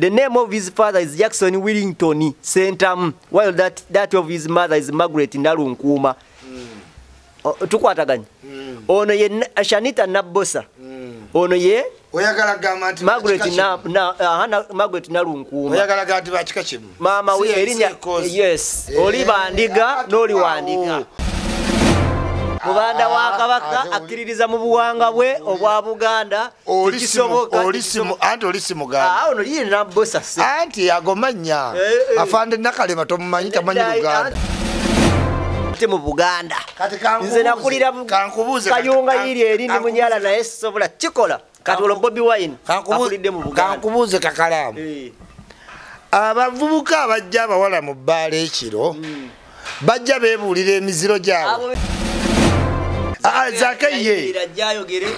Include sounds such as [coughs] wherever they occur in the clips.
the name of his father is jackson willington sentamu. While that, that of his mother is margaret nalunkuuma. O- tukwataganya ono ye shanita nabosa ono ye oyagala gamba nti margaret na, na, aha, na, margaret nalunkuuma. Oyagala gamba nti bakika kimu. Maama we erinnya yes. Eh, oli bandiga n'oli wandiga. Mubanda wa Ah, kabaka ate oli- akkiririza mu buwanga bwe obwa buganda anti oli si muganda. Ah, ono yiye nabosa se anti agomanya. Eh, eh. afande nakalema tomumanyi tamanyi luganda te mu buganda. Nze nakulira kayunga yiri erindi kankubuuze. munyala naye sisobola kikola kati olwo bobi wine akulidde mu buganda. kankubuuze kakalaamu. Eh, abavubuka abajja abawala mu bbaala ekiro bajja beebuulira emiziro gyabwe abo- Ah, zakaiye Yayimirira ajja ayogere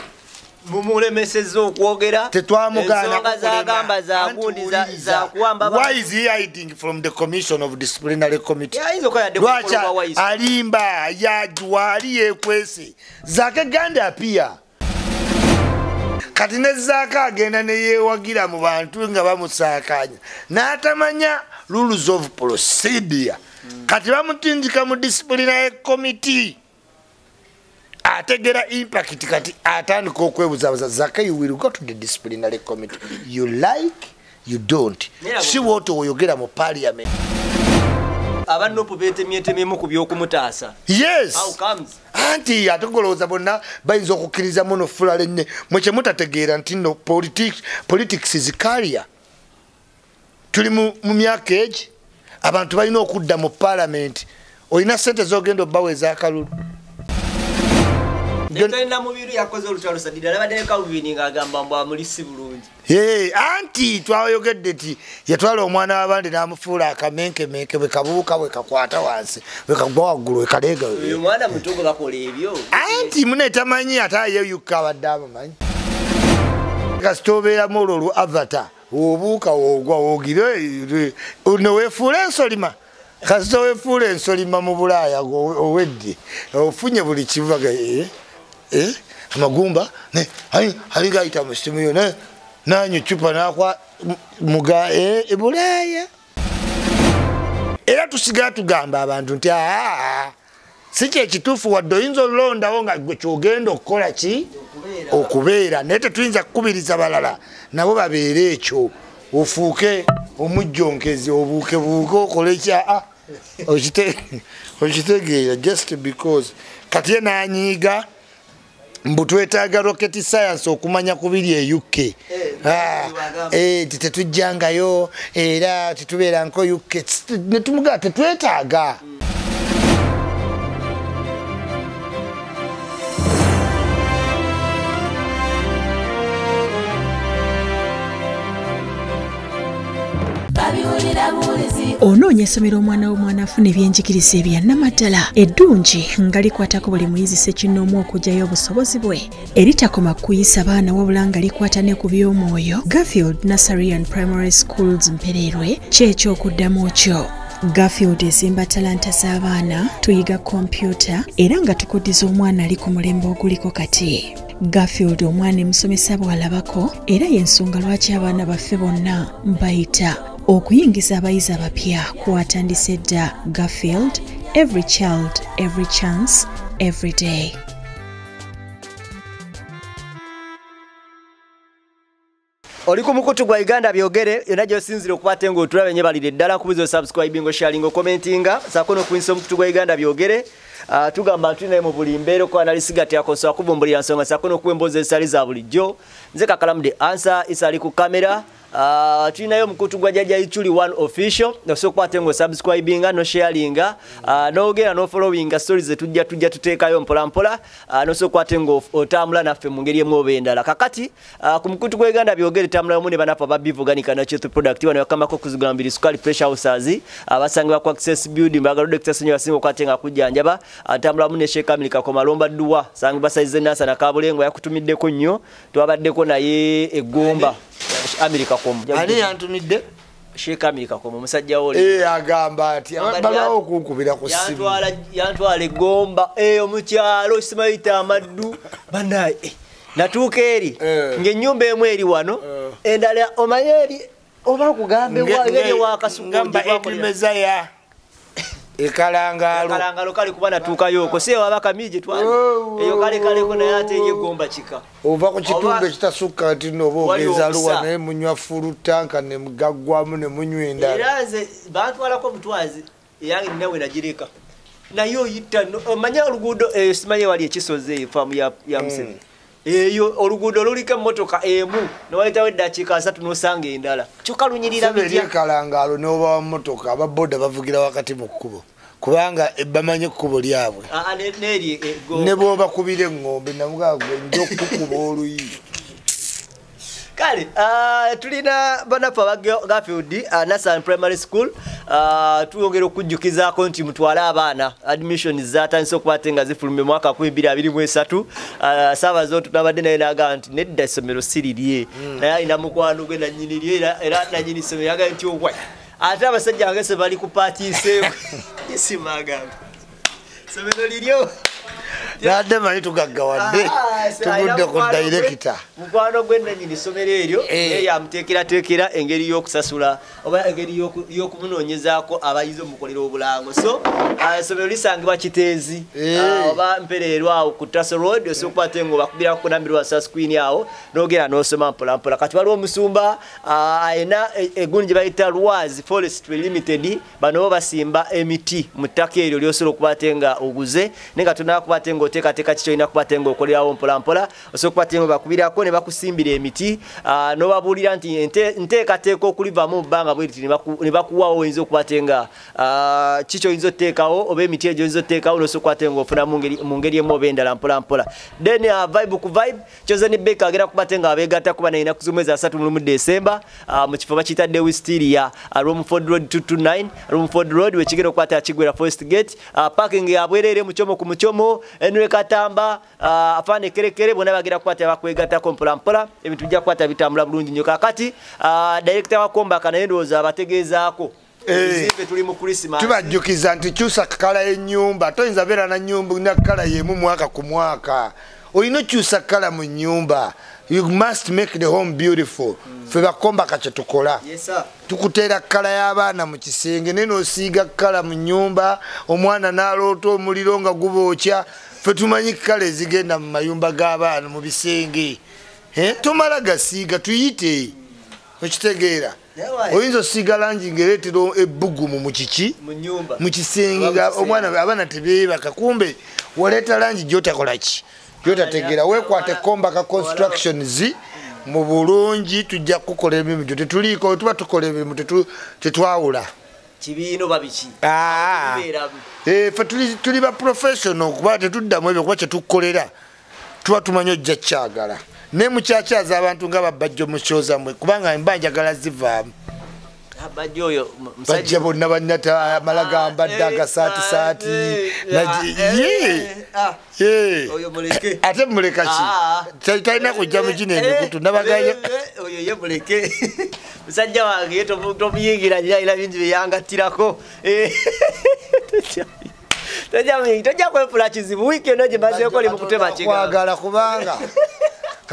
mumulemeseza okwogera. Tetwamugaana ensonga zagamba zagundi za- zakuwamba ba- why is he hiding from the commission of disciplinary committee? Lwaki kukolwa wayisi alimba yajuwaali yekwese zake ganda apia. Kati ne zaake agenda neyewagira mu bantu nga bamusaakanya n'atamanya rules of procedure. Kati bamutindika mu disciplinary committee ategera impact kati atandika okwebuzabuza zake you will go to the disciplinary committee. You like you don't. Si wooti oyogera mu parliament. Abanopu betemyetemyemu ku byokumutaasa. Yes. How comes? anti ate golowooza bonna bayinza okukkiriza muno fulala enne mwe kyemutategeera nti no politics, politics is career tuli mu, myaka egi abantu balina okudda mu parliament. Olina sente zogenda obbawo ez'akalulu netalina mubiru yakoze olutalo sadidi alabadde ne kaluvini ng'agamba mbu amulisi bulungi. Anti twayogedde ti yatwala omwana w'abandi n'amufuula akamenkemenke bwe kabuuka bwe kakwata wansi bwe kagwa waggulu bwe kaleega oyo mwana muto gwe bakola ebyo. Anti mune tamanyi ate ayeyukka abadde abamanyi. Kasita obeeramu olwo olwo avata obuuka wogwa wogire neweefuula ensolima. Kasita weefuula ensolima mu bulaaya owedde ofunye buli kivaga eh, eh, amagumba ne, ali- alinga ayita mu sitimu yo nanywa ecupa nakwa mu- muga eh, e bulaaya era tusigala tugamba abantu nti aa si kyekituufu wadde oyinza olondawo nga gwe kyogenda okukola ki? Okubeera. Naye tetuyinza kukubiriza balala. Nabo babeere ekyo. Ofuuke omujjonkezi obuukebuuke okole kya [laughs] okitegeera just because. Kati ye nanyiiga mbu twetaaga rocket science okumanya ku biri e uk ti tetujjangayo era titubeeranko uk netumugaa tetwetaaga onoonya essomero omwana w'omwana afuna ebyenjigiriza ebyannamaddala eddungi nga likwatako buli muyizi sekinoomu okugyayo obusobozi bwe. Eritakoma kuyisa baana wabula nga likwata ne ku by'omwoyo. Garfield nursery and primary schools mpereerwe kyekyokuddamu kyo. Garfield ezimba talanta z'abaana tuyiga kompyuta era nga tukuddiza omwana ali ku mulembe oguliko kati. Garfield omwana emusomesa bw'alabako era y'ensonga lwaki abaana baffe bonna bayita okuyingiza abayizi abapya kwatandise dda garfield every child every chance every day. Oli ku mukutu gwa uganda byogere yonna gyosinzire okubate nga otulaba enye balire ddala nkubuza osubscribing osharing okommentinga saako nokunyisa omukutu gwa uganda byogere. Uh, tugamba nti naye mu buli mbeera okuba nalisigatyako nsobola kuvumbulira nsonga saako nokuba emboozi ezitali za bulijjo. Nze kakalamu the answer isali ku kamera Uh, tulinayo omukutu gwa jjajja ichuli one official osobola okukwate nga osubscribinga nosharinga uh, nogenda nofollowinga stories zetujja tujja tuteekayo mpolampola uh, okukwate nga of- otambula naffe mu ngeri emu oba endala. Kakati uh, ku mukutu gwa uganda byogere tambula wamu ne banafu ababivuganika nakyethu product bano bakamako okuzigula mbiri sukali pressure houses abasangibwa ku access building bagala dr. Senyo basinga okwate nga kujjanjaba atambula wamu ne sheek amerika komalomba dduwa sangibwa saize nasa nakabulengo yakutumiddeko nnyo twabaddeko naye eggomba amerika komu ani yantumidde? Sheek amerika komu omusajja wo oli. Eh, agamba ati balawo okunkubira ku simu. Yantwala- egomba eh, omukyalo simayita amaddu banaye eh, natuuka eri ngaenyumba emu eri wano endala omanye eri oba nkugambe Nge- nge- wakasuku ngamba edimezaya ekalangaalo kalangalo kali kuba natuukayo oko si waba kamiji twali eyo kale kaleko naye ate yegomba kika. Ova ku kitundu Oba- ekitasukka nti noba Wali ogeza okusa. luwa naye munywa fulutanka nemugaggwamu nemunywa endala. Era nze bantwalako omutwazi eyange nina we nagireka. Naye oyita no- omanye oluguudo eh, simanye wali ekisozi eyo faamu ya, ya museveni eyo oluguudo luliko emmotoka emu newayitawo eddakiika asatu nosanga endala. Kyokka lunyirira eri bitya? ekalangaalo noba wamotoka ababoda bavugira wakati mu kkubo kubanga bamanyi ekkubo lyabwe. Ah, ah, ne- eh, ne bwobakubira eŋŋombe namugagwe nja okukuba oluyi kale ah, tulina banafe aba gafield nasan primary school. Ah, twongera okujjukizaako nti mutwale abaana. Admission zatandise okuba te nga zifulumye mwaka 2023 Ah, saabaze otunabadde naye nagamba nti nedda essomero sirirye. Naye alina mukwano gwe nanyini lye era- nanyini ssomero yagaye nti owai ate abasajja bange se bali kupatiiseeku [laughs] isimagambe somero liryo [laughs] nadde manyi tugaggawadde tugudde ku dairekita mukwano gwe nanyini ssomero eryo Eh. naye yamuteekerateekera engeri y'okusasula oba engeri y'oku- y'okumunoonyezaako abayizi omukolera obulango so ah, essomero lisangibwa kiteezi Eh. ah, oba mpereerwa awo ku taso road osobola okuba te nga obakubira kunambirwa sasqueen awo n'ogenda n'osoma mpolampola kati waliwo omusumba ah, ayina e- egundi gye bayita lwazi forestry limited bano bo basimba emiti mu ttaka eryo lyosobola okuba te nga oguze naye nga tonaba kuba te nga oteekateeka ki kyolina kuba te nga okolerawo mpolampola osobola okuba te nga bakubirako ne bakusimbira emiti ah, n'obabuulira nti nte- nteekateeka okulivamu mu bbanga bwe riti ne baku- ne bakuwawo oyinza okuba te nga ah, ki kyoyinza oteekawo oba emiti egyo oyinza oteekawo nosobola okuba te nga ofuna mu ngeri- mu ngeri emu oba endala mpolampola then ah, vibe ku vibe kyoze ne beka agenda kuba te nga abeegatta kuba naye naku z'omwezi asatu mu lumu desemba ah, mu kifo bakiyitadde wisteria romford road 229 romford road wekigenda okuba te akigwera forest gate ah, parking yabwerere muchomo ku muchomo enwe katamba ah, afaana ekerekere bonna bagenda kuba te bakwegattako mpolampola ebintu bijja kuba te bitambula bulungi nnyo. Kakati ah, director wa kombaka naye ndowooza abategeezaako. Eh. ebizimbe tuli mu krisimas tubajjukiza nti kyusa kala y'ennyumba toyinza beera na nyumba na kala yemu mwaka ku mwaka. Olina okyusa kala mu nyumba you must make the home beautiful. Fe bakombaka kyetukola Yes, sir. tukuteera kala y'abaana mu kisenge naye noosiiga kala mu nyumba omwana n'aloota omuliro nga gubookya fe tumanyi kala ezigenda mu mayumba g'abaana mu bisenge. Tomala gasiiga tuyite. Okitegeera. Oyinza osiiga langi ngaereetera ebbugumu mu kiki? Mu nyumba mu kisenge Oba nga mu kisenge. omwana abaana tebeebaka kumbe waleeta langi gyotakola ki gyotategeera weekwate kombaka constructions mu bulungi tujja kukola emirimu gyo tetuliiko tuba tukola emirimu tetwawula. Kibiino babiki Ah. Bibeeramu. Eh, fe tuli- ba professional kuba tetuddamu ebyo kuba kyetukolera. Tuba tumanyi ojja kyagala naye mukyakyaza abantu nga babajja mukyozamwe kubanga mba njagala zivaamu Ah, bajja oyo bajja bonna banyata amalaga mbadde Ah, agasaatisaati. eh, Nagi- ah, ye! eh, ah. ye! Oyo muleke. Ate muleka Ah. ki talina kujja mukino emikutu Eh, nabagaye eh, eh, oyo ye muleke. [laughs] Musajja wange ye tomu- tomuyingira nyo ayina bingi byeyangattirako Eh, [laughs] tojja- kwefula kizibu. Wiiki eno kigambo kwagala kubanga [laughs]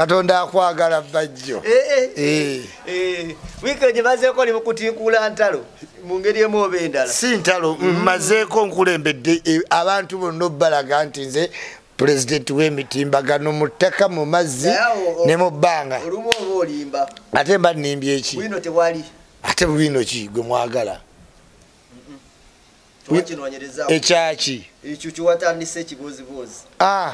katonda akwagala bajjo. Eh, eh, Eh. wiiki eno gyemazeeko oli mukutinkula ntalo mu ngeri emu oba endala. Si ntalo mmazeeko nkulembedde abantu bonna obbalaga nti nze pulezidenti w'emitimbagano mu ttaka mu mazzi ne mu bbanga. olumu oba olimba? Ate mba nnimbye eki bwino tewali. Ate bwino ki gwe mwagala? Tewakinonyereza ekyaki ekyo kiwatandise ekibuuzibuuzi Ah,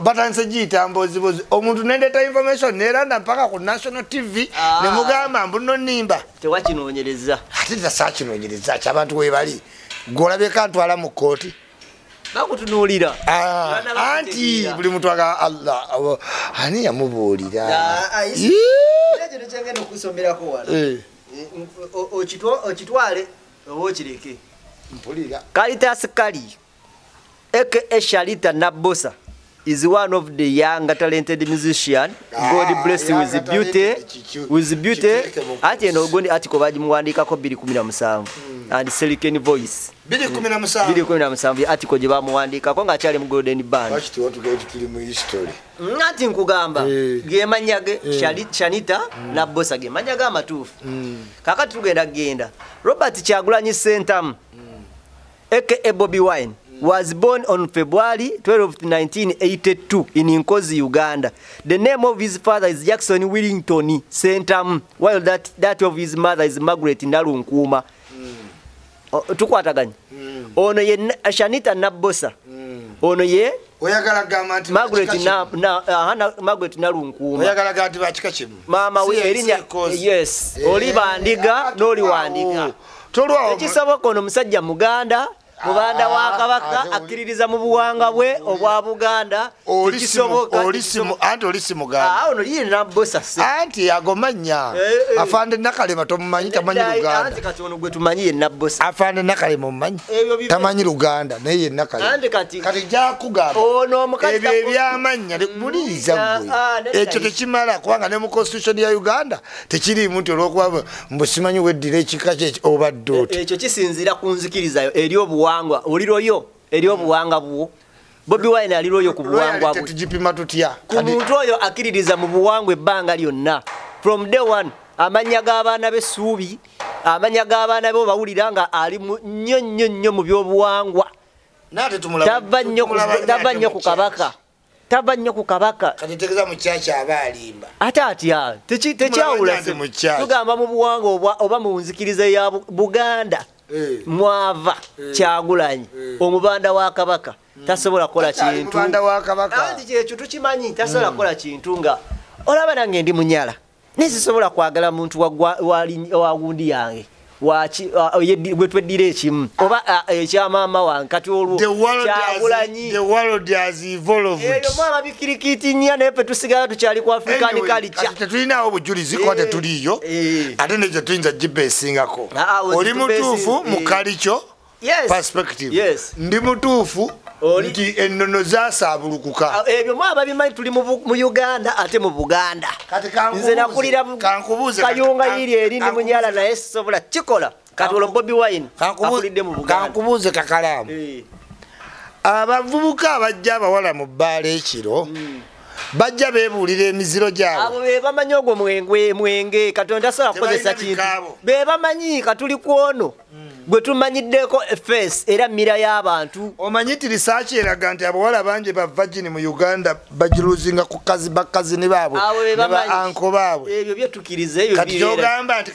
batandise giyita mbozibozi omuntu nendeeta information neranda mpaka ku national tv Ah. nemugamba mbuno nimba tewakinonyereza. Ate tasakinoonyereza ki abantu webali gwolabeka ntwala mu kooti bakutunuulira. Ah, anti buli muntu aga allah ani yamubuulira? Ah, ah, kino kyengenda okusomerako wano. Eh, Eh, okitwale oba okireke. Mpulira. Kalitas kali eke eshalita nabbosa is one of the young talented musician. God Ah, bless young with beauty with beauty. Ati eno ogundi article bagimuwandikako 217 and Silicon voice. 217 217 article gye bamuwandikako ng'akyali mu golden band. Lwaki tiwatugaye tuli mu history nati nkugamba. Eh. gemanya ge Shali- shanita nabosa gemanya ge amatuufu kakati tugenda kgenda robert kyagulanyi sentamu aka bobi wine was born on february 12 1982 in nkozi uganda. The name of his father is jackson willington sentamu while that, that of his mother is margaret nalunkuuma O- tukwataganya ono ye shanita nabosa ono ye oyagala gamba nti margaret na, na, aha, na, margaret nalunkuuma oyagala gamba nti bakika kimu. Maama we cause. yes Eh, oli bandiga n'oli wandiga tolwawo ekisoboka ono musajja muganda mubanda wa Ah, kabaka oli- akkiririza mu buwanga bwe obwa buganda. Anti oli si muganda. Ah, ono yiye nabosa se anti agomanya. Eh, eh. afande nakalema tomumanyi tamanyi anti luganda. kati ono gwe tumanyi ye nabosa afande nakalema omumanyi tamanyi luganda naye ye nakalema anti kati kati jakugamba ebyo buliriza ah, ah, gwe ekyo ye. tekimala kubanga ne mu constitution ya uganda tekiriimu nti olwokuba mbusimanyi weddira ekika obadde oti ekyo kisinziira ku nzikirizayo eri obuwangwa oliroyo eri obuwanga bwo bobi wine aliroyo ku buwangwa Loyalty bwe? tetugipima tutya? Ku muntu oyo akkiririza mu buwangwa ebbanga lyonna. From day one amannya g'abaana b'essuubi amannya g'abaana be obawulira nga ali mu- nnyo nnyo nnyo mu byobuwangwa. Tava nnyo ku- kabaka. tava nnyo ku kabaka. Ate atya teki- tekyawula tugamba mu buwangwa oba mu nzikiriza ya Bu- buganda. Mwava kyagulanyi. Omubanda wa kabaka tasobola kukola kintu. anti kyekyo tukimanyi tasobola kukola kintu nga olaba nange ndi munyala nesisobola kwagala muntu wa gundi yange gwe tweddira ekimu. Oba ah, ekyamaama wange kati olwo The world has- kyagulanyi the world has evolved. eyo mwaba bikirikitinya naye fe tusigala tukyali ku african kati tetulinaawo bujulizi kuba Eh, tetuliyo eh. ate negye tuyinza giba esingako Ah, ah, oli mutuufu mu eh. kalikyo perspective. Ndi mutuufu nti ennono zasaabulukuka Ah, ebyo mwaba bimanyi tuli mu uganda ate mu buganda. Nze nakulira kayunga yiri erindi kankubuuze- munyala naye sisobola kikola. Kati olwo bobi wine akulidde mu buganda. kankubuuze kakalaamu. Eh, abavubuka abajja abawala mu bbaala ekiro bajja beebuulira emiziro gyabwe. Abo be bamanyi ogwo mwenge mwenge katonda tasobola kukozesa kintu. be bamanyi katuli kwono gwe tumanyiddeko efeesi era mira y'abantu. Omanyi ti risaaki eraga nti abawala bangi ba vagini mu uganda bagiruzinga ku kazi bakazini baabwe abo be ne ba bamanyi. anko baabwe. Ebyo byetukiriza ebyo kati kyogamba nti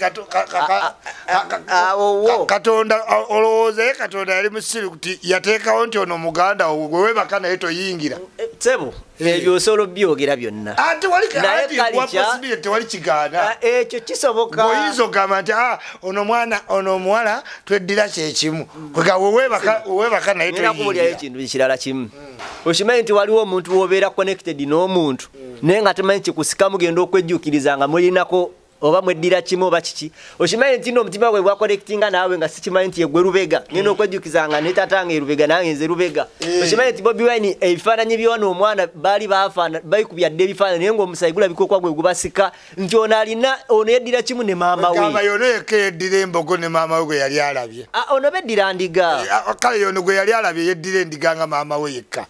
katonda o- olowoozaye katonda yali musiru ti yateekawo nti ono muganda wo gwe webaka naye toyingira. Eh, sebo ebyo osobola byogera byonna. Tewali kigaana? Ah, ekyo kisoboka. Oyinza ogamba nti "Ah, ono mwana ono omuwala tweddira kyekimu kwega wewebaka wewebaka naye ngenda kubulyayo toyingira ekintu kirala kimu. Okimanyi nti waliwo omuntu wobeera connected n'omuntu naye nga temanyi kikusika mugenda okwejjukiriza nga mulinako oba mweddira kimu oba kiki. Okimanyi nti n'omutima gwe gwakonekitinga naawe nga sikimanyi nti yegwe lubega. Ngenda okwejjukiza nga ne taata nga erubega nange nze lubega. Okimanyi nti bobi wine ebifaananyi byona omwana baali bafaana bayikubya dde ebifaananyi naye ngaomusayi gulabikokwa gwe gubasika nti ono alina ono yeddira kimu ne maama we. Yono yekka yeddira embogo ne maama we gwe yali alabye. Ah, ono beddira ndiga. Ah, kale yono gwe yali alabye yeddira endiga nga maama we yekka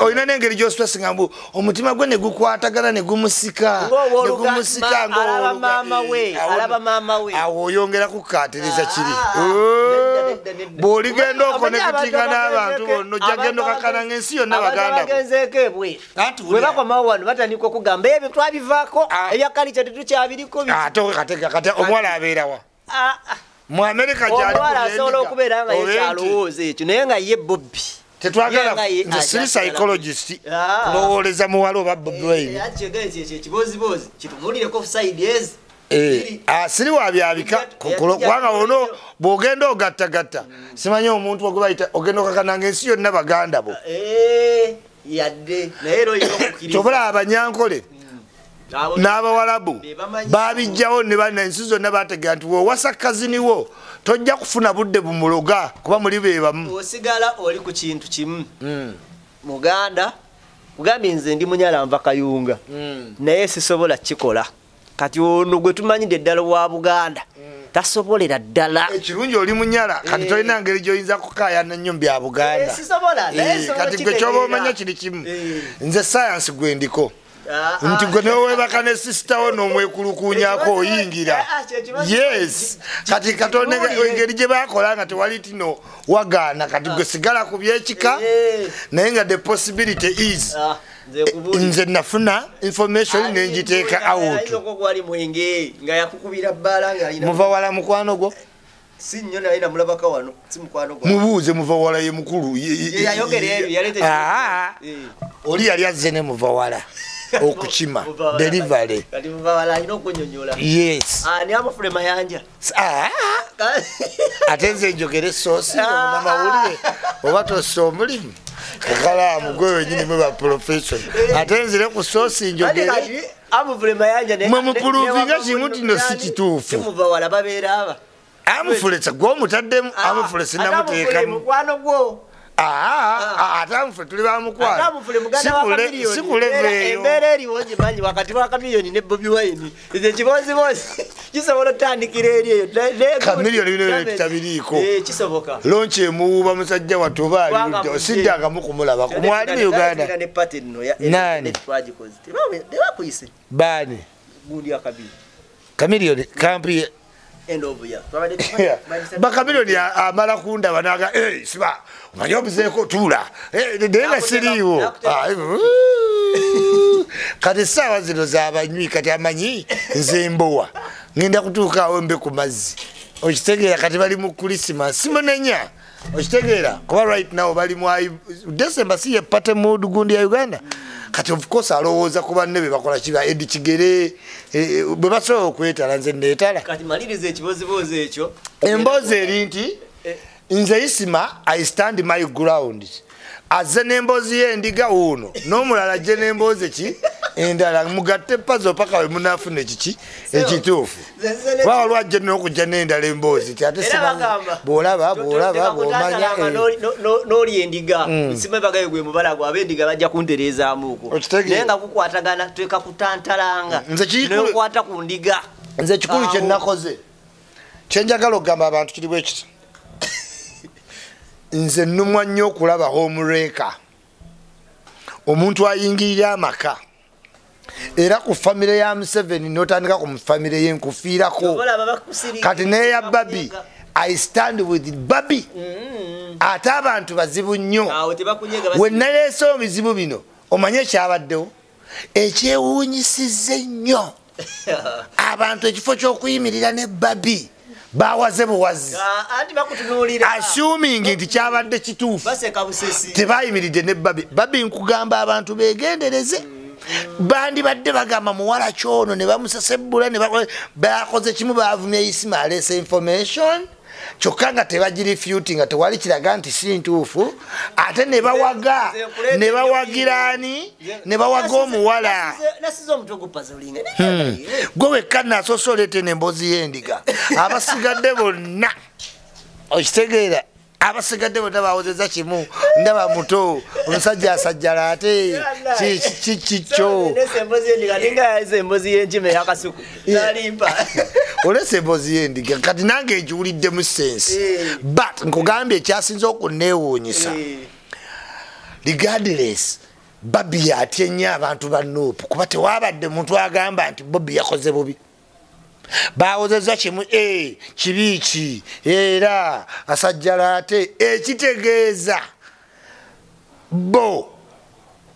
olina n'engeri gyositwasinga mbu omutima gwe ne gukwatagana ne gumusika ne gumusika ng'owooluga- alaba maama we, awo- alaba maama we. awo oyongera kukatereza kiri Ah, Oh, nedda, nedda, nedda. bw'oligenda Omanyi okonekitinga abantu n'abantu abagenzeeko- bonna ojja genda abantu okakana ng'ensi yonna abantu baganda bo. abagenzeeko ebweru Anti bwe wulira. bakomawo wano batandika okugamba ebyo twabivaako Ah. ebya kalica tetukyabiriko biki." ate kateka kati omuwala abeerawa Ah, ah. mu amerika gyali omuwala ku asobola byendiga. okubeera nga nti, yekyalowooza ekyo naye nga ye bobbi tetwagala siri ajagala- psychologist Ah. kulowooleza muwala oba ezi Eh, Ziri- ah, siri wabyabika kubanga ono bwogenda ogattagatta simanyi omuntu ogwe bayita ogenda okakananga ensi yonna baganda bo. Eh, kyobola abanyankole Abo- n'abawalabu babijjawo ne bana ensi zonna bategera nti wewasa kaziniwo tojja kufuna budde bumuloga kuba muli be bamu osigala oli ku kintu kimu. Muganda kugambye nze ndi munyala nva kayunga naye sisobola kikola kati ono gwe tumanyidde eddala wa buganda tasobolera ddala. Ekirungi oli munyala kati Eh. tolina ngeri gyoyinza kukayana nnyo bya buganda. Eh, Eh, kati gwe kyoba omanya kiri kimu Eh. nze sayansi gwendiko nti ah. gwe newebaka ne sisitawo n'omwekulukunyako oyingira. Ah, ah, kye kibazo- yes. kati katonda engeri gye bakola nga tewali tino wagaana kati gwe sigala ku byekika Eh. naye nga the possibility is Ah, nze nafuna information nenjiteeka out. muva wala mukwano gwo? Si nnyo naye namulabaka wano si mukwano gwa mubuuze muva wala ye mukulu. Yayogera ebyo yaleeta Ah. oli yali azze ne muva wala okukima okunyonyola yes Ah. ate nze njogere soosi namawulire oba tossa omulimu kakalaamu gwe wenyini mwe ba profession ate nzire ku soosi njogere Mwe mupuluvinga kimu tino si kituufu. amufulesa Ah, amufule ate amufule sinamuteekamu mukwano gwo ate amufule tuli ate amufule bamukwano muganda wa kamiliyoni sikuleveeyo embeera eriwo ngimanyi wakati wa kamiliyoni ne bobi wine. Nze kibonzibozi kisobola otandikira eri eyo. Ne- ne- Kamiliyoni bino bitabiriiko. Eh, kisoboka. Lonki emuwuuba musajja wattu oba osiddagamu kumulaba. Kumwali mu uganda. Ne pati nno ya- Nani? twagikoze Tebawe- tebakuyise baani gundi akabiri kamiliyoni kampi bakamiliyoni amala kundaba naga "Eh, siba omanye obuzeeko tuula. Eh, naye nga siriiwo Nakutema- Ah, uh, kati essaawa zino zabanywi kati amanyi nze mbowa. Ngenda kutuukaawo mbe ku mazzi. Okitegeera kati bali mu krisimas simunenya. Okitegeera kuba right now bali mu december si ye pate mood gundi ya uganda? Kati of course alowooza ku banne be bakola kiba edi kigere eh, bwe basobola okwetala nze neetala kati maliriza ekibozibozi ekyo? Emboozi eri nti Eh. Nze isima i stand my ground. Azze n'emboozi y'endiga wuuno n'omulala ajje n'emboozi ki endala mugatte pazo paka we munaafuna ekiki? Ekituufu. Nze- nze ne- ba olwajje n'okujja n'endala emboozi ti ate era simanyi- bagamba bw'olaba bw'olaba bw'omanya n'oli- no- no- n'oli endiga. Nsima bagaye gwe mubala gwe ab'endiga bajja kuntereezaamuuko Okitegeera. naye nga kukwatagana tekakutantalanga. Nze kikulu- nokwata ku ndiga. Nze ekikulu Awo. kye nakoze kyenjagala okugamba abantu kiri bwe kiti nze nnumwa nnyo okulaba homureeka omuntu ayingirira amaka. Era ku famire ya museveni notandika ku famire ye nkufiirako. Kati neya babi i stand with babi. Ate abantu bazibu nnyo. Awo tebakunyega we naleese obizibu bino omanye ekyabaddewo ekyewuunyisize nnyo. [laughs] Abantu ekifo ky'okuyimirira ne babi bawaze buwazi. Assuming nti kyabadde kituufu. Tebayimiridde ne babi. Babi nkugamba abantu begendereze bandibadde bagamba muwala kyono ne bamusesebbula bakoze kimu bavumya isima aleese information kyokka nga tebagirifuti nga tewali kiraga nti si ntuufu ate ne bawaga ne bawagira ani? ne bawaga omuwala. gupazolinga gwe wekka nasoose oleete nemboozi y'endiga. [laughs] Abasigadde bonna okitegeera abasigadde bonna bawozeza kimu. Ndaba muto omusajja asajjala ate. Ki- ki- kikyo embozi y'enkima eyakasuku nalimpa. [laughs] Olesa emboozi y'endiga kati nange ngiwuliddemu sensi but nkugambye ekyasinza okuneewuunyisa. Regardless babi yatya nnyo abantu ba nuupu kuba tewabadde muntu agamba nti bobi yakoze bubi bawozeza kimu e kibi ki era asajjala ate ekitegeeza. Bo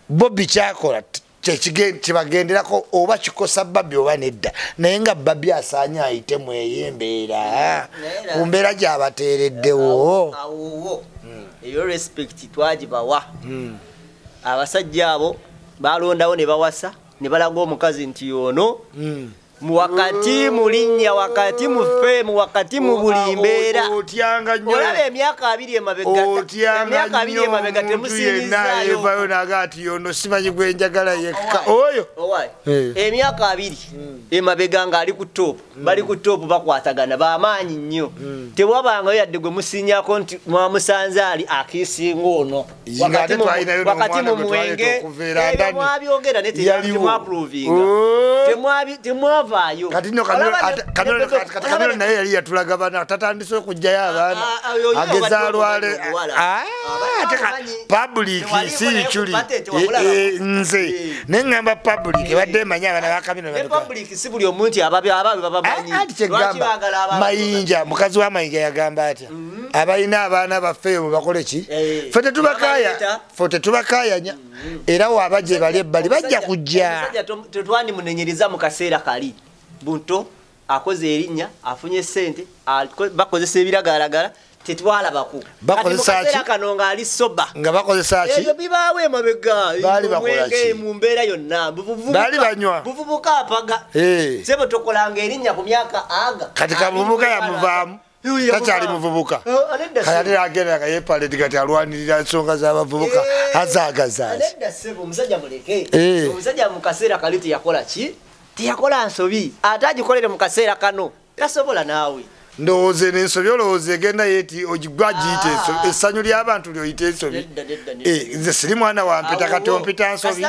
bobi kyakola t- kyekigen- kyebagenderako oba kikosa babi oba nedda. Naye nga babi asaanye ayitemu eyo embeera ku mbeera gyabateereddewo. Awowo eyo respect twagibawa. Abasajja abo balondawo ne bawasa ne balaga omukazi nti ono mu wakati mu linnya wakati mu femu wakati mu buli mbeera. olaba emyaka abiri emabega otyanga emyaka abiri emabega evayo naga ati ono simanyi gwenjagala yekka oyo. Eh. emyaka abiri emabega ngaali ku top bali ku top bakwatagana bamaanyi nnyo. Tewabanga yadde gwe musinyako nti mwamusanze ali akiisinga ono. Wakati mu- twalinayo wakati n'omwana mu gwe twaleeta mwenge okuveera ebyo mwabyogera ne Yaliwo. temwaprovinga Temwavaayo kati no Olaba ne- kamero ne- kati kamero olaba ne- naye yali yatulaga bana tatandise okujjayo abaana. Ah, ah, ageza alwale. Ah, public Tewali si naye ku chuli. patent wamulaba. Eh, eh, nze. Eh. neŋŋamba public badde emanyi abaana ba kamero ne public si buli omuntu ababi ababi babamanyi ati Lwaki baagala kyegamba mayinja mukazi wa mayinja yagamba atya abalina abaana baffe bwe bakole ki? Fe tetubakaya fe tetubakayanya era waaba gye bali ebbali bajja kujja. tetwandimunenyereza mu kaseera kali bunto akoze erinnya afunye sente ako- bakozesa ebiragalagala tetwalabako kaseera kano ng'ali soba. Nga bakozesa ki? Ebyo bibaawo emabega mu mbeera yonna. Buvubuka- apaga. Eh. sebo tokolanga erinnya ku myaka aga kati kamuvubuka yamuvaamu. Takyali muvubuka. Sebo. ate agenda nga yepaleti kati alwanirira ensonga z'abavubuka Eh, azaagazaaki omusajja muleke. Eh. omusajja mu kaseera kali teyakola ki teyakola nsobi ate agikolere mu kaseera kano tasobola naawe. Ndowooza n'ensobi olowooza egenda yeti ogigwa giyita ensobi Ah. essanyu ly'abantu lyoyita ensobi. Eh, nze siri mwana wampeta kati ompita nsobi.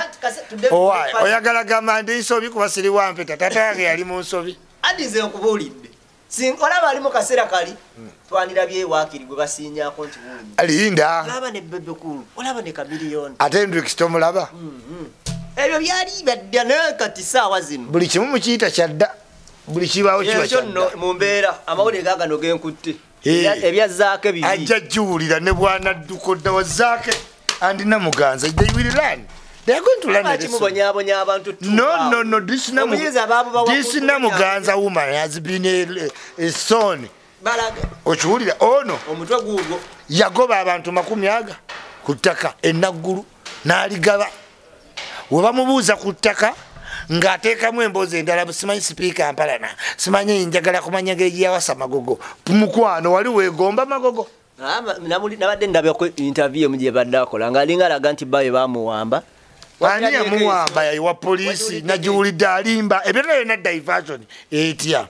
oyagala gamba ndi nsobi kuba siri wampeta tata yange yali mu nsobi. Andi nze nkubuulidde. Olaba ali mu kaseera kali twandirabye waakiri gwe basinyako nti linda olaba ne bebekulu olaba ne kamiliyoni ate ndwikisi tomulaba ebyo byali badda naye kati saawa zino. Buli kimu mukiyita kyadda. Buli kibaawo kiba kyadda. mu mbeera amawulire gagano genkutte. Ebya- ebyazaako ebibiri ajja jiwulira ne bwanadduka odda wazaake andina muganza they will learn they are going to learn lesson. mubonyabonya abantu no no no this Namu- this namuganza woman has been a, a son. Okiwulira ono omutwe guugwo. yagoba abantu makumi aga ku ttaka enaggulu n'aligaba we bamubuuza ku ttaka ng'ateekamu emboozi endala simanyi sipiika mpalana simanyi njagala kumanya ngeri yawasa magogo. Mukwano wali weegomba magogo. Ah, nabadde ndabyako interview emu gye badde akola ng'alinga alaga nti bawe bamuwamba ani yamuwamba yayiwa Wagiwulidde nagiwulidde alimba. Ebyonna byonna diversion etya.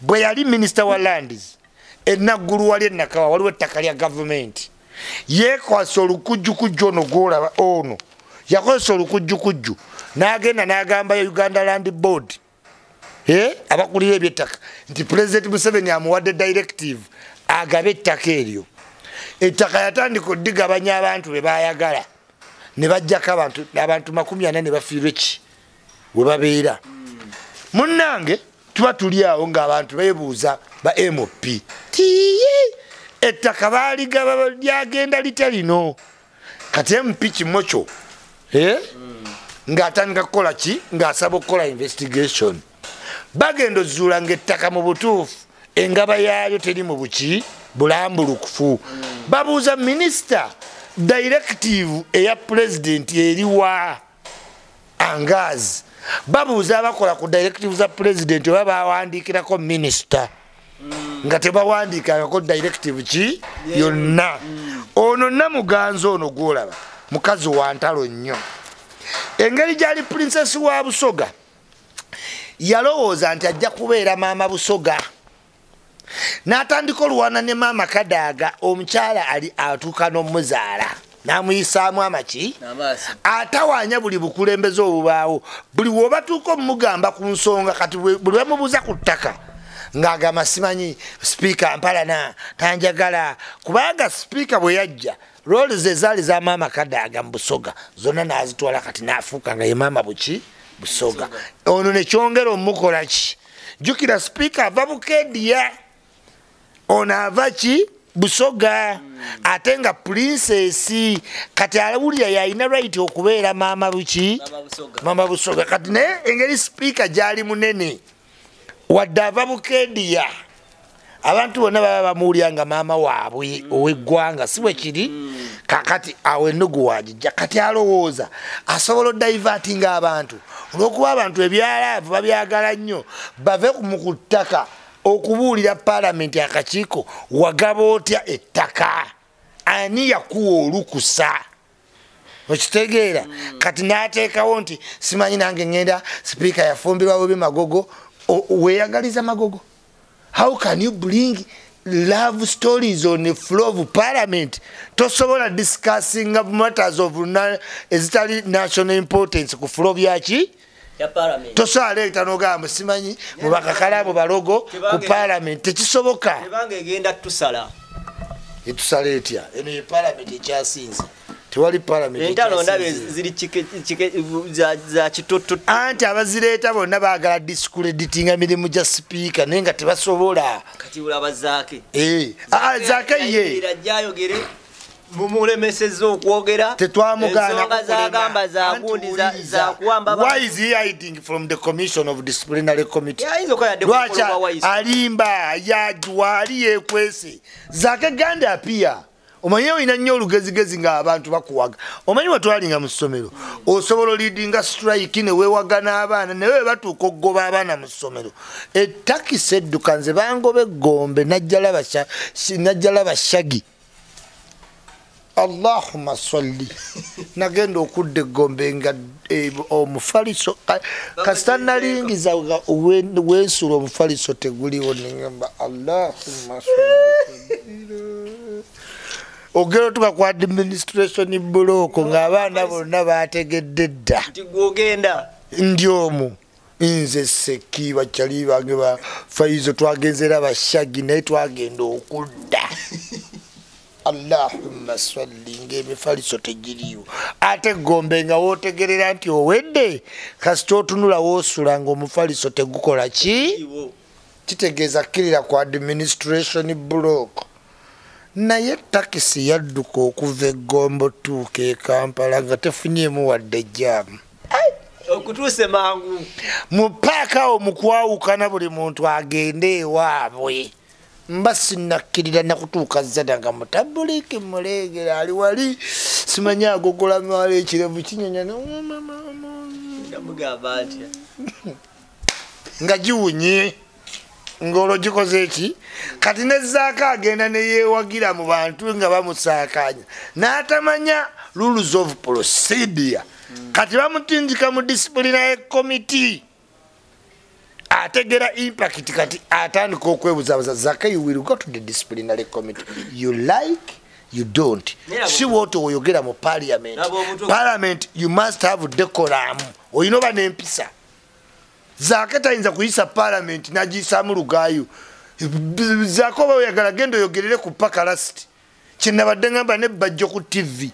Bwe yali minisita wa lands enaggulu wali enakawa waliwo ettaka lya gavumenti. Yekwasa olukujjukujju ono gwolaba ono yakozesa olukujjukujju n'agenda n'agamba uganda land board. Abakulira ebyettaka. Nti president museveni amuwadde directive agabe ettaka eryo. Ettaka yatandika oddigabanya abantu be bayagala ne bajjako abantu abantu makumi ana ne bafiirwa eki we babeera. Munnange tuba tuli awo ng'abantu beebuuza ba mop tiyi ettaka baaligaba lyagenda lita lino kati mp kimokyo? Ng'atandika kukola ki? Ng'asaba okukola investigation. Bagenda ozuula ngaettaka mu butuufu. Engaba yaalyo teri mu buki bulambulukufu. Babuuza minisita directive eya pulezidenti eriwa angazi babuuza abakola ku directive za pulezidenti oba bawandikirako minisita. Nga tebawandiikangako directive ki? Yonna. Ono namuganza ono gwolaba mukazi wa ntalo nnyo. Engeri gyali princesi wa busoga yalowooza nti ajja kubeera maama busoga. N'atandika oluwana ne maama kadaaga omukyala ali atuuka n'omuzaala. N'amuyisaamu amaki atawaanya buli bukulembeze obubaawo. Buli wobatuuka omumugamba ku nsonga kati buli bamubuuza ku ttaka ng'agamba simanyi sipiika mpalana tanjagala. Kubanga sipiika bwe yajja rooli ze zaali za maama kadaaga mu busoga zonna n'azitwala kati n'afuuka nga ye maama buki busoga. Ono nekyongera omukola ki? Jjukira sipiika ava bukendiya ono ava ki? Busoga. Ate nga prinsesi kati alawulira yalina right okubeera maama buki Maama Busoga. kati naye engeri sipiika gyali munene wadde ava bukendiya abantu bonna baba bamuwulira nga maama waabwe ow'eggwanga si bwe kiri kakati awo enugu wagijja kati alowooza asobola odaivatinga abantu. Olwokuba abantu ebyalaavu babyagala nnyo bave mu ku ttaka okubuulira paalamenti akakiiko wagaba otya ettaka? Ani yakuwa olukusa? Okitegeera. Kati n'ateekawo nti simanyi nange ŋŋenda sipiika yafumbirwawo bi magogo weeyagaliza magogo how can you bring love stories on the floor of parliament? Tosobola discussing matters of na- ezitali national importance ku floor byaki ya parliament. Tosobola leeta nogamba simanyi mubakakalamu balogo ku parliament tekisoboka. Etusala etya? Eno ye parliament ekyasinze tewali entalo ndabe ziri za- kitoto anti abazireeta bonna baagala discreditinga mirimu gya sipiika naye nga tebasobola. Kati ulabazaake Eh, ah, zaake ye. ajayogere mumulemeseza okwogera. Tetwamugaana ensonga zagamba zagundi zakuwamba why is he hiding from the commission of disciplinary committee? Ayinza okola yadde lwaki kukolwa wayisi alimba yajwali yekwese zake ganda apia omanyi olina nnyo olugezigezi ngaabantu bakuwaga. Omanyi watwalinga mu ssomero. Osobola olidinga strike newewagana abaana naye webatuuka okugoba abaana mu ssomero. Etakisi edduka nze bangoba egombe najjala bashagi allahuma salli. [laughs] Nagenda okudda egombe nga eh, omufaliso ka- kasita nalingiza wensula omufaliso teguliwo nengamba allahuma ogera otuka ku administration buloko ngaabaana bonna bategedde dda. Nti gwogenda. Ndi omu. Nze sekiiba kyali bange ba faizo twagenzera bashagi naye twagenda okudda. [laughs] Allahumma salli ngaemifaliso tegiriiwo. Ate gombe nga wootegerera nti owedde kasita otunula woosula nga omufaliso tegukola ki? Kitegeeza kkirira ku administration block naye takisi yadduka okuva egombo tuuka e kampala nga tefunyemu wadde jaamu okutuuse mangu. Mu paaka awo mukwawukana buli muntu agende ewaabwe. Mba sinakkirira nakutuuka zada nga mutabuliki mulegera ali wali. Simanyi agogola mwala ekirevu kinyonya namugamba ntya nga giwunye ngaolwo gikoze eki kati nezaako agenda neyewagira mu bantu nga bamusaakanya n'atamanya rules of procedure. Kati bamutindika mu disciplinary committee. Ategera impact kati atandika okwebuzabuza zaka you will go to the disciplinary committee. You like you don't. Si wooti oyogera mu parliament. Parliament you must have decorum. Olina oba n'empisa zaake tayinza kuyisa parliament nagiyisaamu lugaayo zaake oba oyagala genda oyogerere ku pakalasiti kyenabadde ngamba nebbajjo ku tv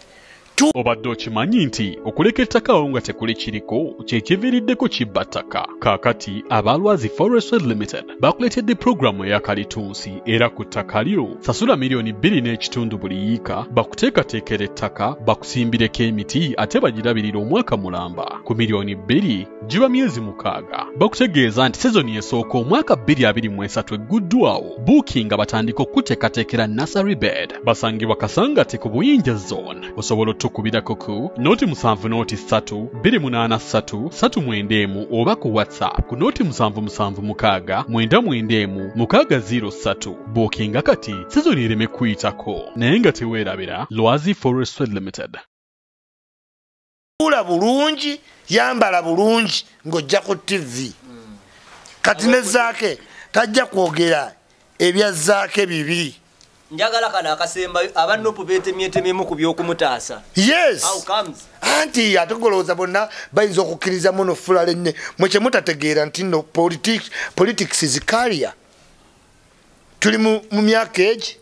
obadde okimanyi nti okuleka ettakawo nga tekuli kiriko kyekiviiriddeko kibba ttaka. Kaakati abalwazi forestry limited bakuleetedde pulogulaamu eya kalitunsi era ku ttaka lyo sasula miliyoni bbiri n'ekitundu buli yiika bakuteekateekera ettaka bakusimbireko emiti ate bagirabirira omwaka mulamba. Ku miliyoni bbiri giba myezi mukaaga bakutegeeza nti sezoni esooka omwaka 2023 egguddwawo buukinga batandika okuteekateekera nasary bed. Basangibwa kasangati ku buyinja zone. Osobola otukubirako ku noti 7 noti 3 283 391 oba ku whatsapp ku noti 776 991 603 buukinga kati sezoni ereme kuyitako naye nga teweerabira lwazi forestry limited. Ula bulungi yambala bulungi ng'ojja ku tv kati ne zaake tajja kwogera ebya zaake bibi njagala kano akasembayo abanopu betemyetemyemu ku byokumutaasa. Yes. How comes? anti ate golowooza bonna bayinza okukkiriza muno fulala enne mwe kyemutategeera nti no politics, career tuli mu, myaka egi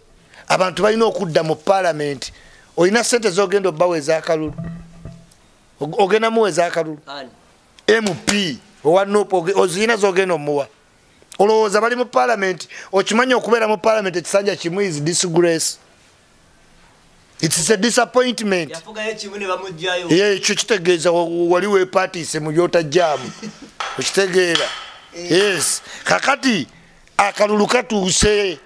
abantu balina okudda mu palamenti olina sente zogenda obbawo ez'akalulu. Og- ogenda muwa ez'akalulu? Mp owa nop ozirina zogenda omuwa olowooza bali mu palamenti okimanyi okubeera mu palamenti ekisanja kimu is disgrace. Its a disappointment. Ekyo kitegeeza wa- wali wepatiise mu byotajjaamu [laughs] okitegeera. Yes. Kakati akalulu katuuse.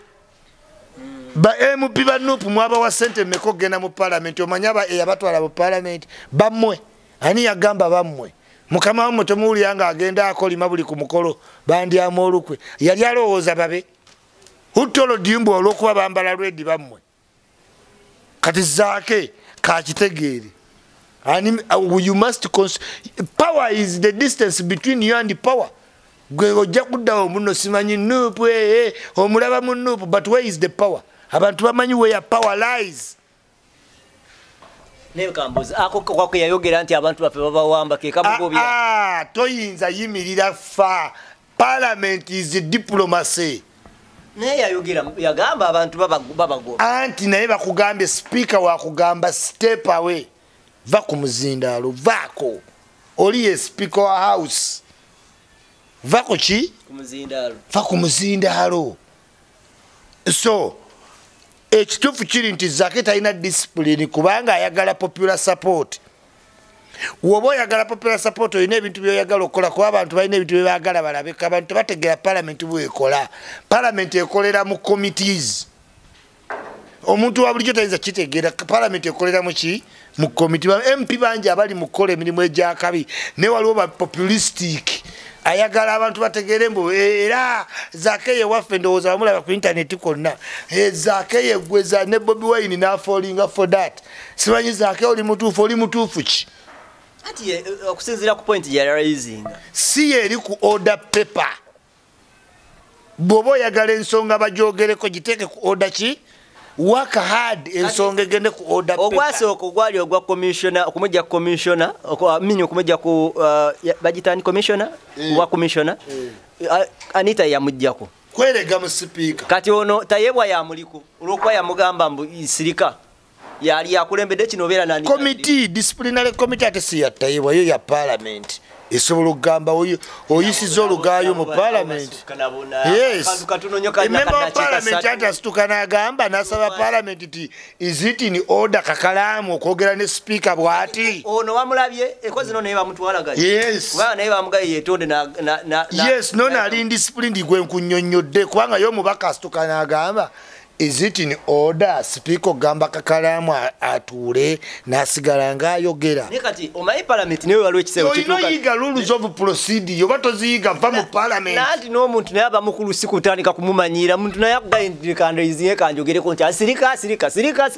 Ba mp ba nupu mwabawa sente mmeka okgenda mu palamenti omanye aba- eyabatwala mu palamenti bammwe. Ani yagamba bammwe mukama wammwe tomuwulira nga agenda akolima buli ku mukolo bandyamu olukwe. Yali alowooza babe. Hutolodimbu olwokuba bambala lwedi bammwe? Kati zaake kakitegeere uh, you must power is the distance between you and power. Gwe ojja kuddawo muno simanyi nuupu ee omulaba mu nuupu but where is the power? Abantu bamanyi where power lies naye kambuzi ako kwako yayogera nti abantu baffe babawamba ke kamugobya Ah, ah, toyinza yimirira fa. Parliament is diplomacy. Naye yayogera yagamba abantu baba- babagoba anti naye bakugambye sipiika wakugamba step away. Va ku muzindaalo vaako oli ye sipiika wa house. Va ku ki? Va ku muzindaalo. So ekituufu kiri nti zake talina discipline kubanga ayagala popular support. Woba oyagala popular support olina ebintu byoyagala okukola kuba abantu balina ebintu byebagala balabeka abantu tebategera palamenti bwekola palamenti ekolera mu committees. Omuntu wa bulijjo tayinza kitegeera palamenti ekolera muki mu komiti mp bangi abali mu kukola emirimu egyakabi naye waliwo bapopulistic ayagala abantu bategere mbu era zakeye waffe ndowooza bamulaba ku intaneti kwonna. Eh, zakeye gweza ne bobi wine nafolinga for that. Simanyi zakeye oli mutuufu oli mutuufu ki? Anti ye- okusinziira ku point gyeyarayizinga si yeeri ku order paper. Bw'oba oyagala ensonga bagyogereko giteeke ku order ki waka hard ensonga egende ku order ogwasooka ogwali ogwa commissiona okumujja ku commissiona mini okumujja ku uh, bagitani commissiona wa commissiona Uh, anita yamugjako kwerega mu sipiika kati ono tayebwa yamuliko olwokuba yamugamba mbu sirika yali yakulembedde kino obeera nani? Komiti disciplinary committee ate si yattayibwa yo ya parliament. Esobola okugamba oyi- oyisiza olugaayo mu parliament. Yes. Ememba wa parliament ati asituka n'agamba n'asaba parliament ti is it in order? Kakalaamu okwogera ne sipiika bw'ati. Ono wamulabye? Ekozi no naye bamutwalagayo yes. Kubanga naye bamugaye yetonde yes nono ali indisciplined gwe nkunyonyodde kubanga yo omubaka asituka n'agamba is it in order? Sipiika okugamba kakalaamu atuule n'asigala ng'ayogera. Naye kati omanyi palamenti naye waliwo ekiseera olina kituuka- oyiga rules of procedure oba toziyiga va mu parliament? nanti n'omuntu naye aba mukulu si kutandika kumumanyira muntu naye akugaikandizinye kanjogereko nti asirika asirika sirika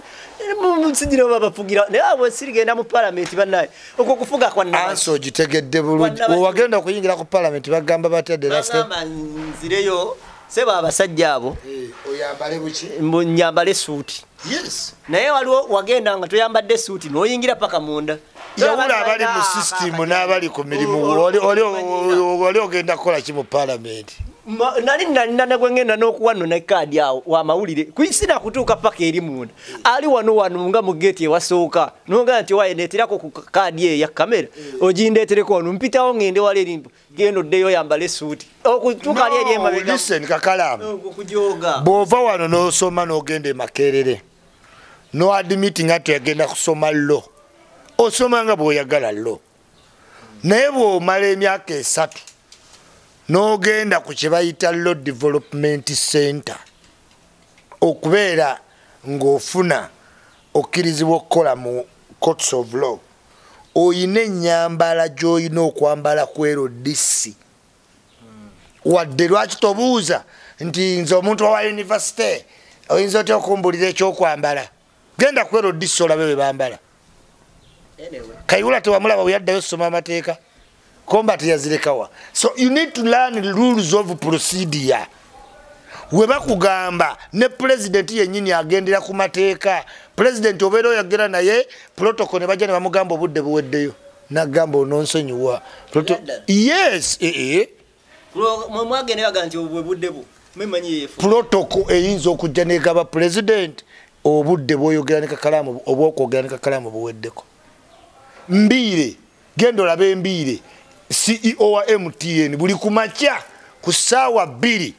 sigino babafugira naye abo sirigenda mu palamenti bannaye okwo kufuga ansi ogitegedde bulungi. Owagenda okuyingira ku parliament bagamba batya the last nzireyo seba abasajja abo. Nyambala esuuti yes. Naye waliwo wagenda nga toyambadde esuuti n'oyingira paka munda. Yawula abali mu system n'abali ku mirimu oli- oli- oli ogenda kukola ki mu parliament Nali nalina negwengenda n'okuwa nno nekaadi awo? Wamawulire. Sina kutuuka paka eri munda. Ali wano wano nga mu geeti ewasooka nogaa nti waye neeterako ku kaadi eyo ya kamera. Ogindeetereko wano mpitawo ngende wala erimbo genda oddeyo oyambala esuuti okutuuka ali eri No, emabega. listen kakalaamu. Okujooga bw'ova wano n'osoma n'ogenda emakerere no admitting ati yagenda kusoma lo osoma nga bw'oyagala lo. Naye bw'omala emyaka esatu n'ogenda ku kye bayita law development center okubeera ng'ofuna okkirizibwa okukola mu courts of law oyina ennyambala gy'olina okwambala ku erodisi wadde lwaki tobuuza nti nze omuntu wa univesity oyinza otya okumbulira ekyokwambala? Genda ku erodisi olabe bwe bambala. Kayiwula tewamulaba weyaddayo osoma amateeka komba teyazirekawa so you need to learn rules of procedure. We bakugamba ne pulezidenti yennyini agendera ku mateeka. Pulezidenti obeera oyogera naye protocol ne bajja ne bamugamba obudde buweddeyo. Nagamba ononsonyiwa yes ee mwemanyi yefu protocol eyinza okujja negaba pulezidenti obudde bwoyogera ne kakalaamu obwokwogera ne kakalaamu buweddeko. Mbiire genda olaba embiire ceo wa mtn buli kumakya ku saawa bbiri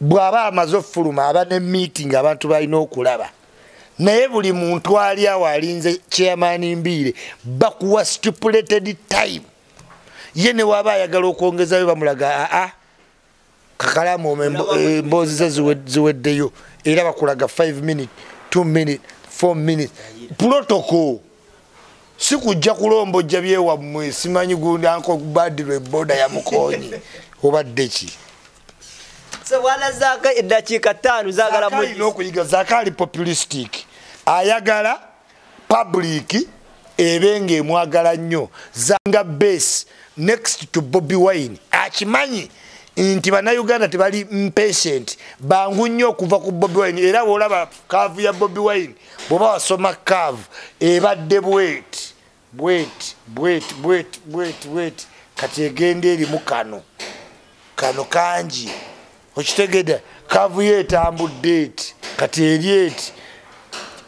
bw'aba amaze ofuluma aba ne meeting abantu balina okulaba. Naye buli muntu ali awo alinze chairman mbiire bakuwa stipulated time. Ye ne waba ayagala okwongezayo bamulaga aa kakalamu emboozi ze ziwe- ziweddeyo. Era bakulaga 5 minute 2 minute 4 minute. Protocol si kujja kulombojja byewammwe simanyi gundanko badirwa eboda ya mukonyi. [laughs] Obadde ki? So walazaako eddakiika ttaano zaagala mu- alina okuyiga zaka ali populistic. Ayagala public ebe ngaemwagala nnyo. Zanga base next to bobi wine. Akimanyi nti bannayuganda tebali mpatient. Bangu nnyo okuva ku bobi wine. Era bwolaba kaavu ya bobi wine bwoba wasoma kaavu ebadde bwet bwet bwet bwet bwet bwet. Kati egenda erimu kano. Kano kangi. Okitegedde kavuyo etambudde eti. Kati eri eti.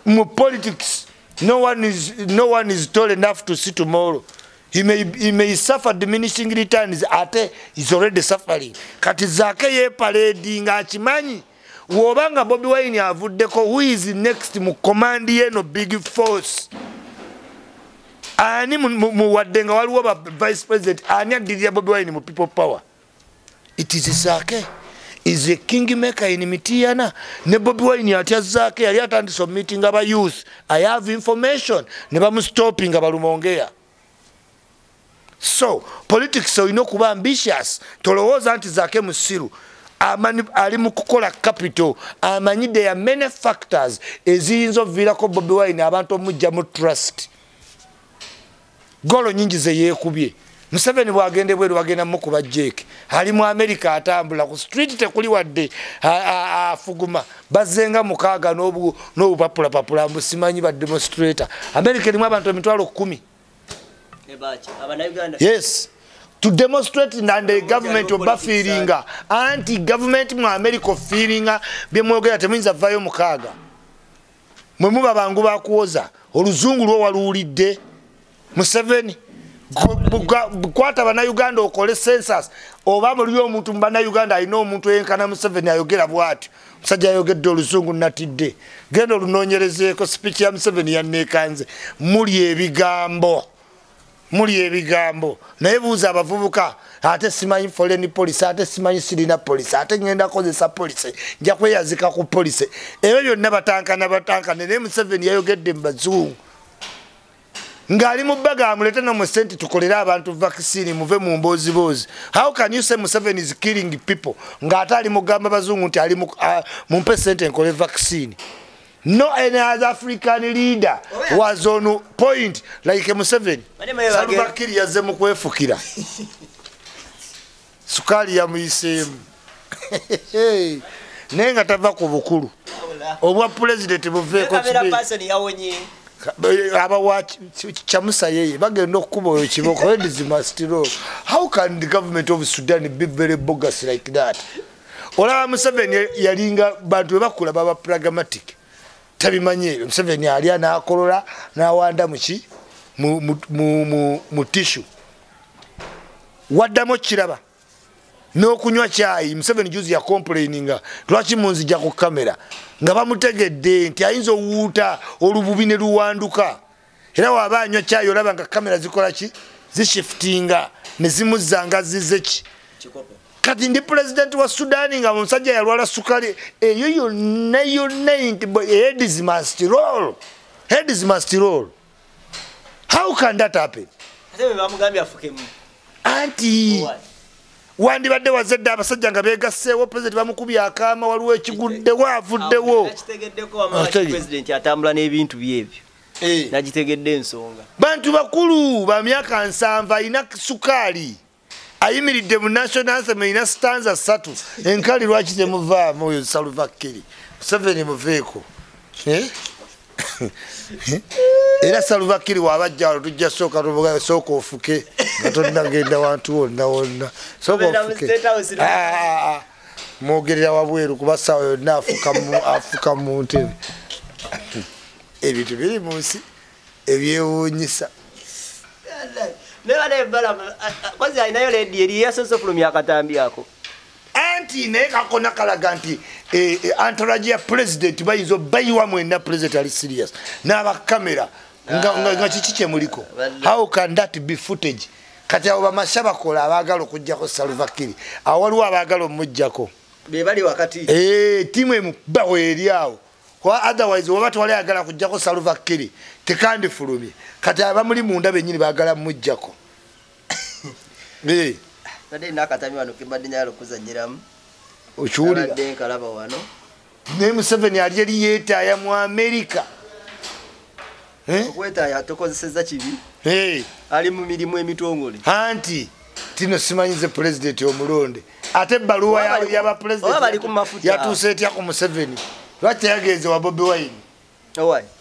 Mu politics no one is, no one is tall enough to see tomorrow he may, he may suffer diminishing returns. Ate is already suffering. Kati zaake yeparedi nga akimanyi wobanga bobi wine avuddeko who is next mu command yeno big force? Ani mu- mu- muwadde nga waliwo ba vice president ani addirira bobi wine mu people power? It is zaake is a king maker in mitiana. Ne bobi wine atya zaake yali atandise omumeeting aba youth. I have information. Ne bamustopping nga balumongeya so politics olina okuba ambitious. Tolowooza nti zaake musiru. Amanyi ali mu kukola capital. Amanyi there are many factors. Eziyinza okuviirako bobi wine abantu omugjamu trust. Golo nyingi zeyekubye museveni bwagenda ebweru bagenda mukuba jeke ali mu america atambula ku street tekuli wadde afuguma. Bazenga mukaaga n'obu- n'obupapulapapula mbusimanyi ba demonstrator. America erimu abantu Ebaki, abannayuganda yes. To demonstrate and the government obafiiringa anti government mu america ofiiringa byemwogera temuyinza vayo mukaaga. Mwe muba bangu bakuwoza oluzungu lwo waluwulidde. Museveni kwata bannayuganda okole census oba muliyo omuntu mu bannayuganda alina omuntu eyenkana museveni ayogera bwatyo. Musajja ayogedde oluzungu natidde genda olunonyerezeeko sipiiki ya museveni yanneekanze. Muli ebigambo muli ebigambo. Naye buuza abavubuka ate simanyi foreign police ate simanyi sirina police ate ngenda kozesa police nja kweyazika ku police. Ebyo byonna batankana batankana. Naye museveni yayogedde mu bazungu. Ng'ali mu bbaga amulete no mu sente tukolere abantu vaccine muve mu mboozibozi how can you say museveni is killing people? Ng'ate ali mugamba bazungu nti ali mu- mumpe sente nkole vaccine no any other african leader was on point. Like museveni. Salvakiri yazze mu kwefukira. [laughs] Sukaali yamuyiseemu. Naye nga tava ku bukulu. Obwa pulezidenti buveeko abawa kyamusa yeye. Bagenda okukuba oyo kiboko heads must roll how can the government of sudan be very bogus like that? Olaba museveni yalinga bantu bebakula baba pragmatic tabimanyi ebyo museveni alya nakolola nawanda muki mu- tishu waddamu kiraba n'okunywa kyayi. Museveni juzi yakomplaininga lwaki munzija ku kamera? Nga bamutegedde nti ayinza owuuta olububi ne luwanduka. Era waaba anywa kyayi olaba nga kamera zikola ki? Zishifutinga ne zimuzza nga zize ki? Kikopo kati ndi pulezidenti wa sudaani nga omusajja yalwala sukali eyo yonna yonna nti heads must roll. Heads must roll. How can that happen? Anti wandibadde wazedde abasajja nga begasseewo pulezidenti bamukubye akaama waliwo ekiguddewo avuddewo Atege. pulezidenti atambula n'ebintu byebyo. Nagitegedde ensonga. Bantu bakulu ba myaka nsanvu alina sukaali ayimiridde mu national anthem erina stanza ssatu. Enkali lwaki temuvaamu oyo saluvakiri? Museveni muveeko. Era saluvakiri wabajjalo tujja sooka tuvuga sooka ofuke nga tonnagenda wantu wonna wonna. Sooka ofuke. Ah, ah, ah. mwogerera wabweru kuba sawa yonna afuka mu ntebe. Ebintu biri mu nsi ebyewuunyisa nebanebala kozi alinayo ledi eri yasoose okulumya akatambi ako anti naye kakona kalaga nti eh, eh, entourage ya president bayinza obayiwa mwena president ali serious. N'abakamera nga- kiki kyemuliko Balle. how can that be footage? Kati abo bamasha bakola abaagala okugjako salvakiri awo waliwo abaagala omujjako be bali wakati. Eh, tiimu emu bawo eri awo. Otherwise oba tewali agala kujjako salvakiri tekandifulumye kati abamuli munda benyini baagala mujjako. [coughs] Eh, nadde nakatami wano kembadde nyala okuzanyiramu okiwulira. Abadde nkalaba wano. Naye museveni ali eri yeetaaya mu amerika Eh? okwetaaya tokozeseza kibi. Eh, ali mu mirimu emitongole. Anti tino simanyize pulezidenti omulonde. Ate ebbaluwa Oba bali- yaba oba bali ku mafuta. yatuuse etya ku museveni? Lwaki teyagenze wa bobi wine?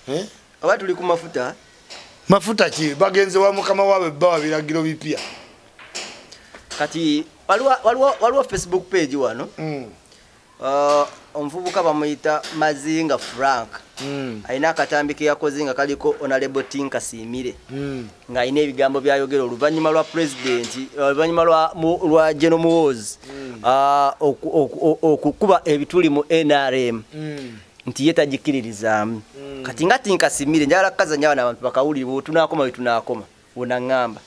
Eh? oba tuli ku mafuta mafuta ki? Bagenze wa mukama waabwe bawa biragiro bipya. Kati waliwo- waliwo waliwo facebook page wano? Mm, Uh, omuvubuka bamuyita mazinga frank. Mm, alina akatambi ke yakoze nga kaliko honorable tinka siimire mm. ng'alina ebigambo byayogera oluvannyuma lwa pulezidenti oluvannyuma lwa lwa geno muwozi okukuba ebituli mu nrm Mm. Nti ye tagikiririzaamu kati nga tinka siimire njagala kukazanya bana abantu bakawulire tunakoma bwe tunakoma wonaŋŋamba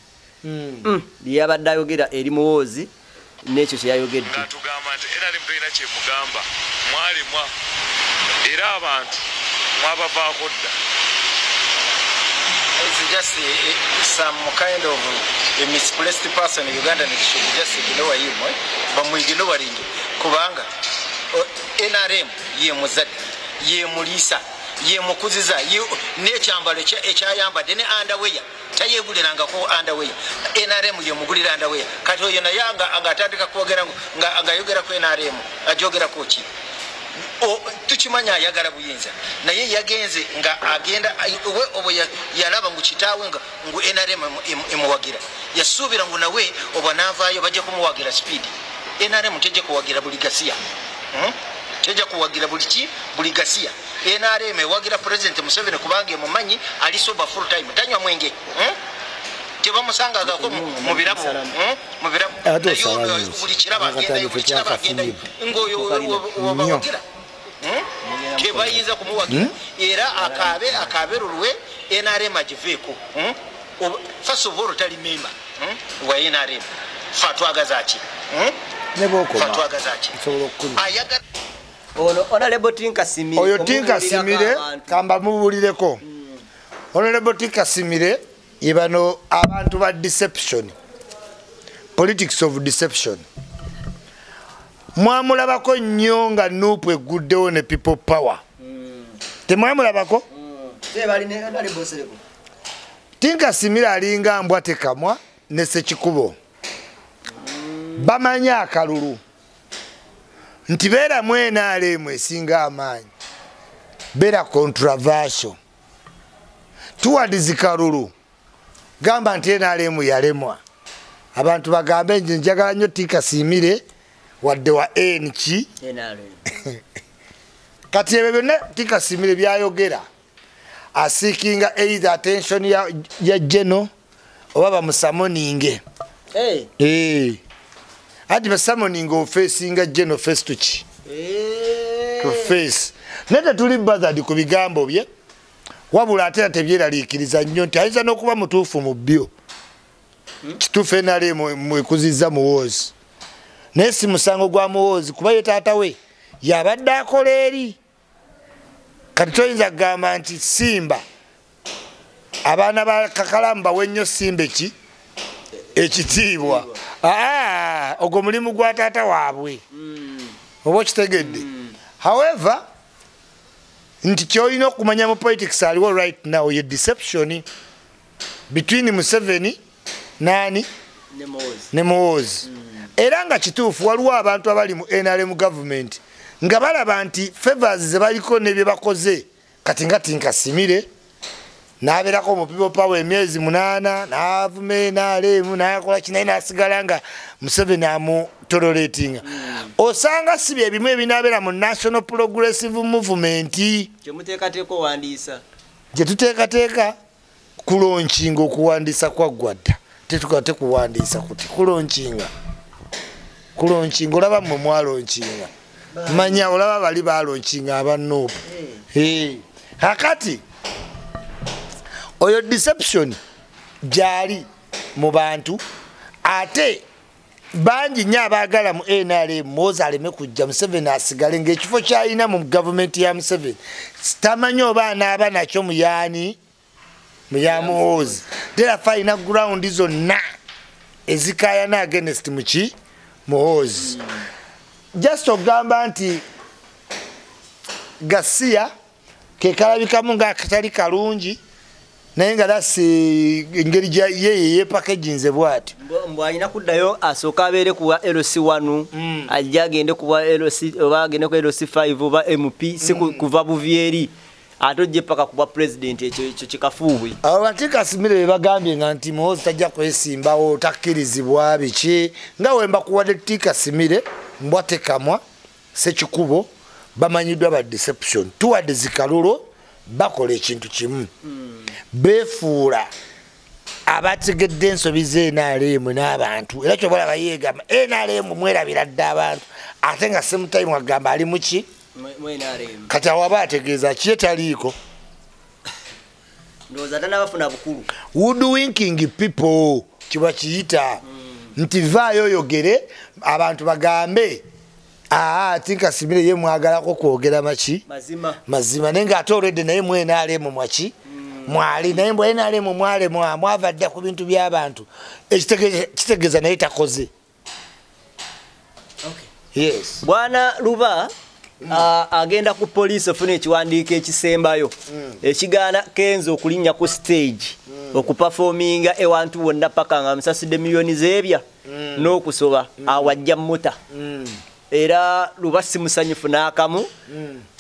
Mm. byeyabadde ayogera eri muwozi n'ekyo kyeyayogedde atugamba nti era limu tolina kyemugamba mwalimwa era abantu mwabavaako dda. It's just a, a, some kind of a misplaced person in Uganda and should just ignore him eh? bamwignore lingi kubanga o- NRM ye muzadde ye mulisa ye mukuziza n'ekyambalo ekya- ekyayambadde ne underwear tayegulirangako underwear NRM ye mugulira underwear kati oyo naye nga- ngaatandika kwogera ngayogera ku NRM ajogerako ki? Tukimanya ayagala buyinza. Naye yagenze nga agenda we obwe ya- yalaba ngu kitaawe ngu nrm emu- emu- emuwagira. Yasuubira ngu nawe obwa navaayo bajja kumuwagira speed. Nrm tejja kuwagira buli gasiya. Hmm? Tejja kuwagira buli ki? Buli gasiya nrm ewagira president museveni kubanga emumanyi ali soba full time. Tanywa mwenge Hmm? tebamusangagako mu- birabu Hmm? buli kiraba agendayo ngaoyo wabawagira tebayinza kumuwagira. Era akabe akaberulwe nrm agiveeko Hmm? First of all tali memba hmm, wa nrm fe atwagaza ki? Hmm? ne fe bokoma atwagaza ki? ayagala ono honorable tinka simire oyo tinka simire kamba mubulireko honorable tinka simire ye bano abantu ba deception. Politics of deception. Mwamulabako nnyo nga nupu eguddewo ne people power. Temwamulabako? Tinka simire alinga mbwa tekamwa ne sekikubo bamanyi akalulu nti beeramu enaalemu esinga amaanyi. Beera controversial. Tuwadizi kalulu gamba nti enaalemu yalemwa. Abantu bagambe nje njagala nnyo tikasiimire wadde wa nki [laughs] kati ebyo byonna tikasiimire byayogera. Asiikinga either attention ya, geno oba bamusamoninge Eh. ati basamoninga ofeesinga geno face to ki to face. Naye tetuli bazard ku bigambo bye wabula ate era tebyeraliikiriza nnyo nti ayinza n'okuba mutuufu mu byo kituufu enale mwekuziza muwoozi. Naye si musango gwa muwoozi kuba ye taata we yabadde akola eri. Kati toyinza kugamba nti simba abaana ba kakalamu bawe nnyo simba eki ekitiibwa. Aa ogwo mulimu gwa taata waabwe. Oba okitegedde? However nti kyolina okumanya mu politics aliwo right now ye deception between museveni nani? Ne muwoozi era nga kituufu waliwo abantu abali mu nrm government nga balaba nti favors zebaliko nebye bakoze. Kati nga tinkasimire nabeerako mu people power emyezi munana navuma nrm nakola kinaye nasigala nga museveni amutoleratinga. Osanga si bye bimu ebinabeera mu national progressive movement. Owandiisa. Gyetuteekateeka kulonkinga okuwandiisa kwaggwa dda tetukola tekuwandiisa kuti kulonkinga kulonkinga olaba mmwe mwalonkinga manya olaba bali balonkinga abanuupu akati oyo deception gyali mu bantu. Ate bangi nnyo abaagala mu nrm moza aleme kujja museveni asigale ngaekifo kyalina mu gavumenti ya museveni tamanyi oba anaaba nakyo muyaani muyamuwozi terafe alina gurawundi zonna ezikayana agenest muki muwozi just okugamba nti gasiya kekalabikamu ngaakatali kalungi naye nga lasi engeri yeye yepakeginze bwatyo mbw alina kuddayo asooka abeere kuwa lc1 ajja agende kuwa LC oba agende ku lc5 oba mp si ku- kuva buvyeri ate ojje paka kuba pulezidenti ekyo kikafuubwe. Abo batikasimire bebagambye nga nti muhozi tajja kwesimbawo takkirizibwa biki? Nga wemba kuwadde tikasimire mbwatekamwa sekikubo bamanyiddwa ba deception. Tuwadde zikalulo bakola ekintu kimu. Befuula abategedde ensobi zenrm n'abantu era kyobalaba yegamba nrm mwerabira dde abantu. Ate nga semutime agamba ali muki kati awaba ategeeza tanabafuna bukulu. Woodwinking people kiba kiyita nti vaayo oyogere abantu bagambe aa tinka simire ye mwagalako kwogera maki? Mazima. Mazima. Naye ngaate olwedde naye mwenalemu mwaki? Mwali naye mbw enalemu mwalemu mwava dda ku bintu by'abantu Ekitegeeza- kitegeeza naye takoze. Yes. Bwana luba a- agenda ku poliisi ofuna ekiwandiiko ekisembayo. Ekigaana kenzo okulinnya ku stage okupafominga ewantu wonna paka nga musasidde miliyoni zebya n'okusoba awajja muta era luba simusanyufu n'akamu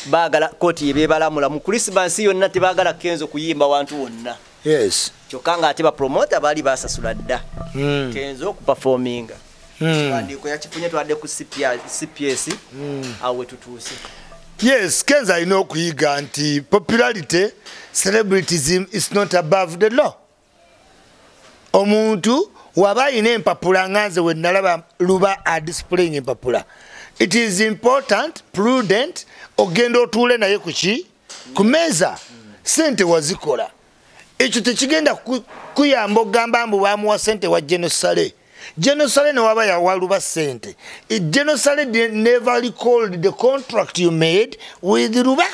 baagala kooti yebebalamula mu krisimansi yonna tebaagala kenzo kuyimba wantu wonna. Yes. Kyokka ngaate bapromota baali basasula dda. Kenzo okupafominga kiwandiiko yakifunye twadde ku cps awo wetutuuse yes kenza alina okuyiga nti popularity celebritism is not above the law. Omuntu waba alina empapula nga nze we nalaba luba adisplaying empapula it is important prudent ogenda otuule naye kuki ku meeza sente wazikola. Ekyo tekigenda ku- kuyamba okugamba mbu bamuwa sente wa genosale. Genosale newaba yawaluba sente. Genosale never recalled the contract you made with luba.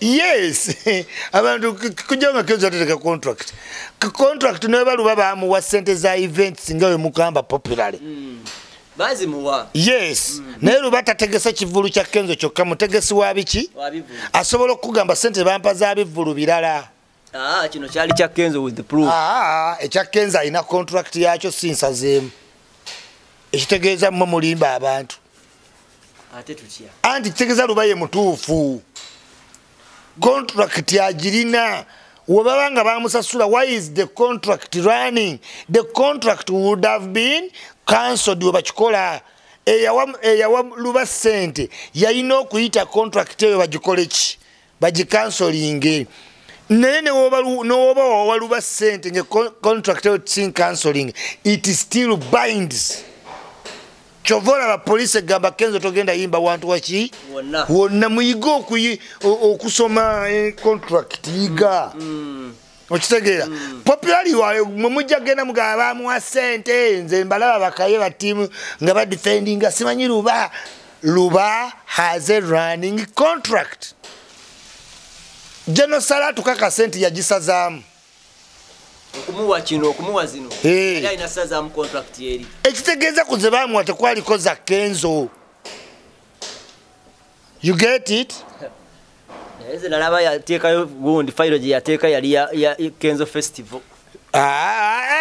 Yes. [laughs] Abantu kujja nga kenzo ateteka contract. Contract neweba luba bamuwa sente za events nga we mugamba popularly bazimuwa. Yes. Naye luba tategesa kivulu kya kenzo kyokka mutegesi wa biki? Asobola okukugamba sente bampa za bivulu birala. Ah, kino kyali kya kenzo with the proof. Aa ekya kenzo alina contract yakyo sinsazeemu. Ekitegeeza mmwe mulimba abantu. Ate tutya? Anti kitegeeza luba ye mutuufu. Contract agirina. Webaba nga bamusasula why is the contract running? The contract would have been cancelled webakikola eyawa eyawa luba sente yalina okuyita contract eyo bagikole ki? Bagikansolinge naye newoba lu- newoba wawa luba sente nga con- contract eyo sin cancelling it still binds. Kyova olaba poliisi egamba kenzo togenda yimba wantu waki wonna. Muyige okusoma eh, contract yiga okitegeera. Populari wawe mwe mujja genda mugaba bamuwa sente nze mbalaba bakaye batiimu nga badefendinga simanyi luba. Luba has a running contract. Genosala tukakase nti yagisazaamu. Okumuwa kino okumuwa zino. Alina sazaamu contract eri. Ekitegeeza ku ze baamuwa tekwaliko za kenzo. You get it [laughs] naye ze nalaba yateekayo gundi fayiro gye yateeka yali ya- ya kenzo festival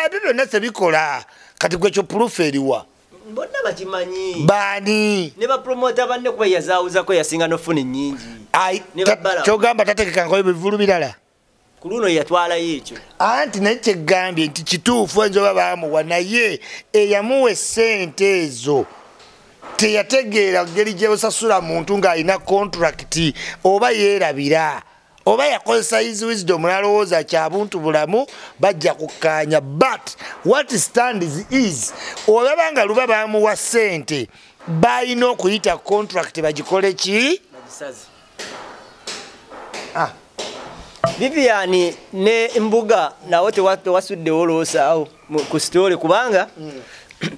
ebyo byonna tebikola kati gwekyo purufu eriwa bonna bakimanyi baani ne bapromota banne kuba yazaawuzako yasinga nofuna ennyingi kyogamba tategekangayo bivulu birala. Ku luno yatwalayo ekyo anti naye kyegambye nti kituufu enzoba bamuwa naye eyamuwa esente ezo teyategeera ngeri gyebusasula muntu ng'alina kontrakiti oba yeerabira oba yakozesa his wisdom nalowooza kyabuntu bulamu bajja kukkaanya. But what stands is olaba nga luba bamuwa sente balina okuyita contract bagikole ki? Bagisaze. Viviani ne mbuga nawo tewa- tewasuddewo loosaawo ku story kubanga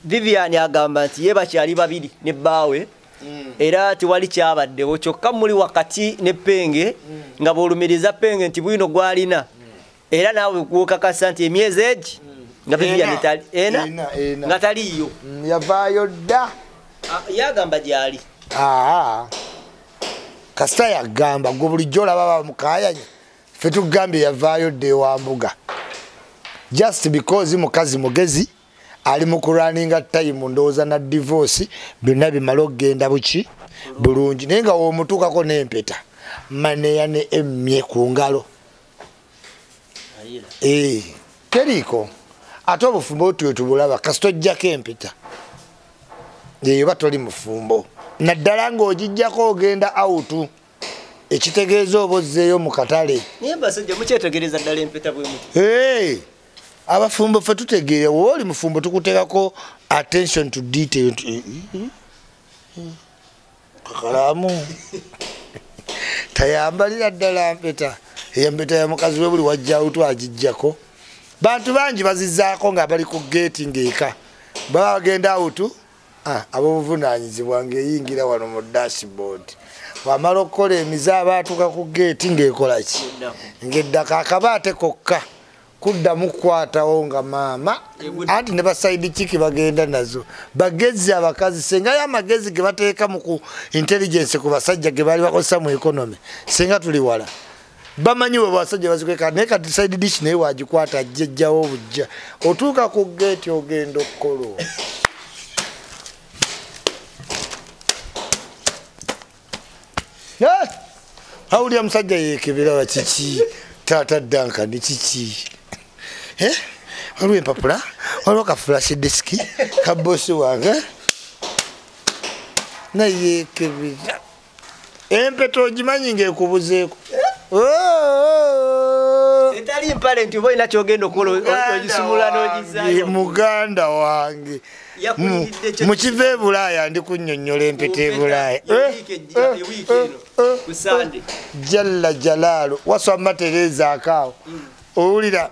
vivian agamba nti ye bakyali babiri ne bbaawe era tewali kyabaddewo kyokka muli wakati ne penge nga bwolumiriza penge nti bwino gwalina. Era naawe gwokakasa nti emyezi egi nga vivian Ena. nga taliiyo? Mm, yavaayo dda. Ah, yagamba gyali. Kasita yagamba gwe bulijjo olaba bamukayanya ffe tugambye yavaayo dda ewambuga just because mukazi mugezi ali mu kulwaninga time ndowooza na divorce byonna bimale okgenda buki? Bulungi. Naye nga womutuukako n'empeta maneya ne emmye ku ngalo. Eh, teriiko? Ate obufumbo otyo tubulaba kasita ojjako empeta. Eyo ba toli mufumbo. Naddala ng'ogijjako ogenda autu ekitegeeza oba ozzeeyo mu katale. Naye basajja mukyetegereza ddala empeta bwe muti. Hey, abafumbo ffe tutegeere woba oli mufumbo tukuteekako attention to detail nti, "Eh, eh, eh, kakalamu tayambalira ddala mpeta. Eyo mpeta ya mukazi we buli wajja autu agijjako. Bantu bangi bazizaako nga bali ku geeti ng'eka. Baba bagenda autu ah, abobuvunanyizibwa ng'eyingira wano mu dashboard. Wamala okukola emizaaba atuuka ku geeti ng'ekolaki ng'eddaka akabaate kokka kuddamu kukwatawo nga maama anti ne basaidi kiki bagenda nazo? Bagezi abakazi sengayo amagezi ge bateeka mu ku intelligence ku basajja ge baali bakozesa mu economy senga tuli wala. Bamanyi we basajja bazikweka naye kati side dish naye wagikwata jjajjawo bujja. Otuuka ku geeti ogenda okukola Eh, awulira musajja yekebera kiki? Taata dankani kiki waliwo empapula waliwo ka flash disk ka bosi wange. Nayekebera empeta ogimanyi ngaekubuzeeko etali mpale nti oba olina kyogenda okukola ogisumula n'ogizaayo muganda wange. Yakuliridde kyo- mu kiva e bulaaya ndi kunnyonnyola empeta e bulaaya. sande. Jalla jalaalu waswamma tereeza akaawo. Owulira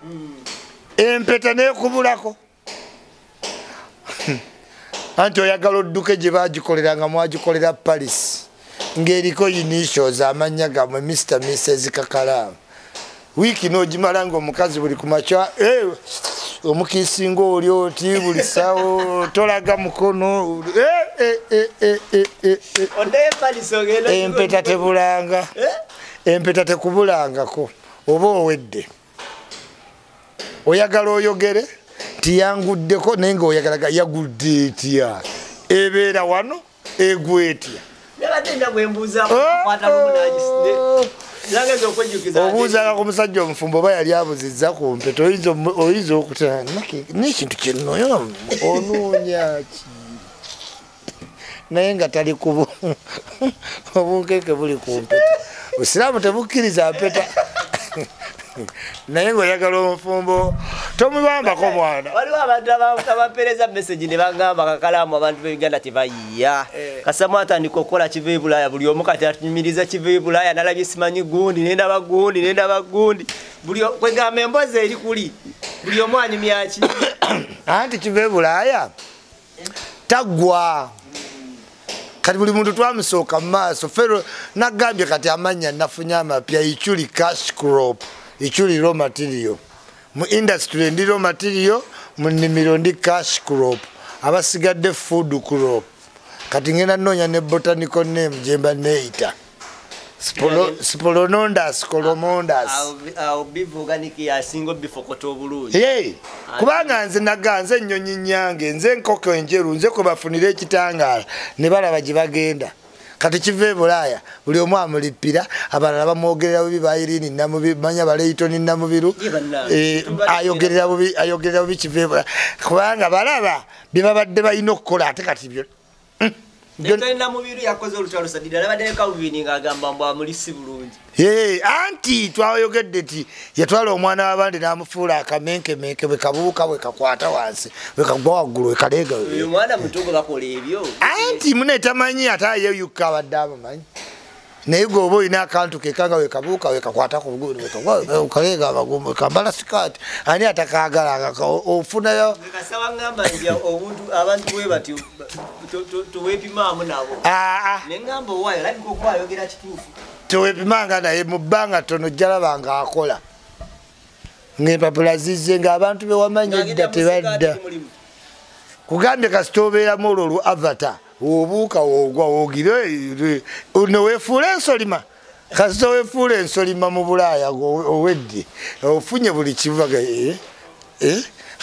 empeta nekubulako. [laughs] Anti oyagala odduke gye bagikolera nga mwagikolera paris ng'eriko initials amannya gamwe mr mrs kakalaamu wiiki n'ogimala ngaomukazi buli ku makya "Eh, omukiisinga oli oti buli sawo tolaga mukono Eh, eh, eh, eh, eh, eh, eh. empeta tebulanga. Empeta tekubulangako oba owedde oyagala oyogere tiyanguddeko naye nga oyagalaga yagudde etya? Ebeera wano nagisinde nageza okwejjukiza obuuzanga ku musajja omufumbo oba yali abuzizza ku mpeta oyinza omu- oyinza okuta nekintu kyennoyo onoonya ki? Naye nga tali kubu [laughs] obunkeeke buli ku mpeta busiraamu tebukkiriza mpeta naye ngaoyagala omufumbo tomubambako mwana. waliwo abantu aba- abampeereza message ne bagamba kakalaamu abantu beuganda tebayiya kasamu atandika okukola kiva e bulaaya buli omu kati atunyumiriza kiva e bulaaya nalabye simanyi gundi nendaba gundi nendaba gundi. Buli kwegamba emboozi eri kuli buli omu anyumyaki [coughs] anti kiva e bulaaya taggwa. Kati buli muntu twamusooka mu maaso fero nagambye kati amanya nafunye amapya ichuli cash crop ichuli raw material. Mu industry ndi raw material mu nnimiro ndi cash crop. Abasigadde food crop. Kati ngenda noonya ne botanical name gyemba neeyita Spolo- spolonondas colomondas awo bivuganiki yasinga obifokota obulungi Hey, kubanga nze naga nze ennyonyi nyange nze enkoko enjeru nze kwe bafunira ekitangaala ne balaba gye bagenda kati kiva e bulaaya buli omu amulipira abalala bamwogerera bubi bayirini namubi manya baleitoni namubiru Eh, ayogerera bubi ayogerera bubi kiva e bulaaya. Kubanga balaba bye babadde balina okukola ate kati byo Byo- talina mubiru yakoze olutalo sadira nabadde ne kaluvini ngaagamba mbw amulisi bulungi. Hey, anti twayogedde ti yatwala omwana w'abandi n'amufuula akamenkemenke bwe kabuuka bwe kakwata wansi bwe kagwa waggulu bwe kaleega oyo mwana muto gwe bakola ebyo. Anti mune tamanyi ate ayeyukka abadde abamanyi naye gweoba olina akantu kekanga wekabuuka wekakwata ku bugukaleega abagumba kambala sikaati. Ani atakagala ofunayo? Kasaba ngamba nti obuntu abantu bwe batyo tewepimaamu nabo. Aa neŋŋamba owaayo labika okuba ayogera kituufu? Tewepimanga naye mu bbanga ttono jalaba nga akola. Ngaempapula zizze ngaabantu bewamanya edda tebadda. kugambye kasita obeeramu olwo olwo avata obuuka woogwa woogire neweefuula ensolima kasita weefuula ensolima mu bulaaya owedde ofunye buli kivaga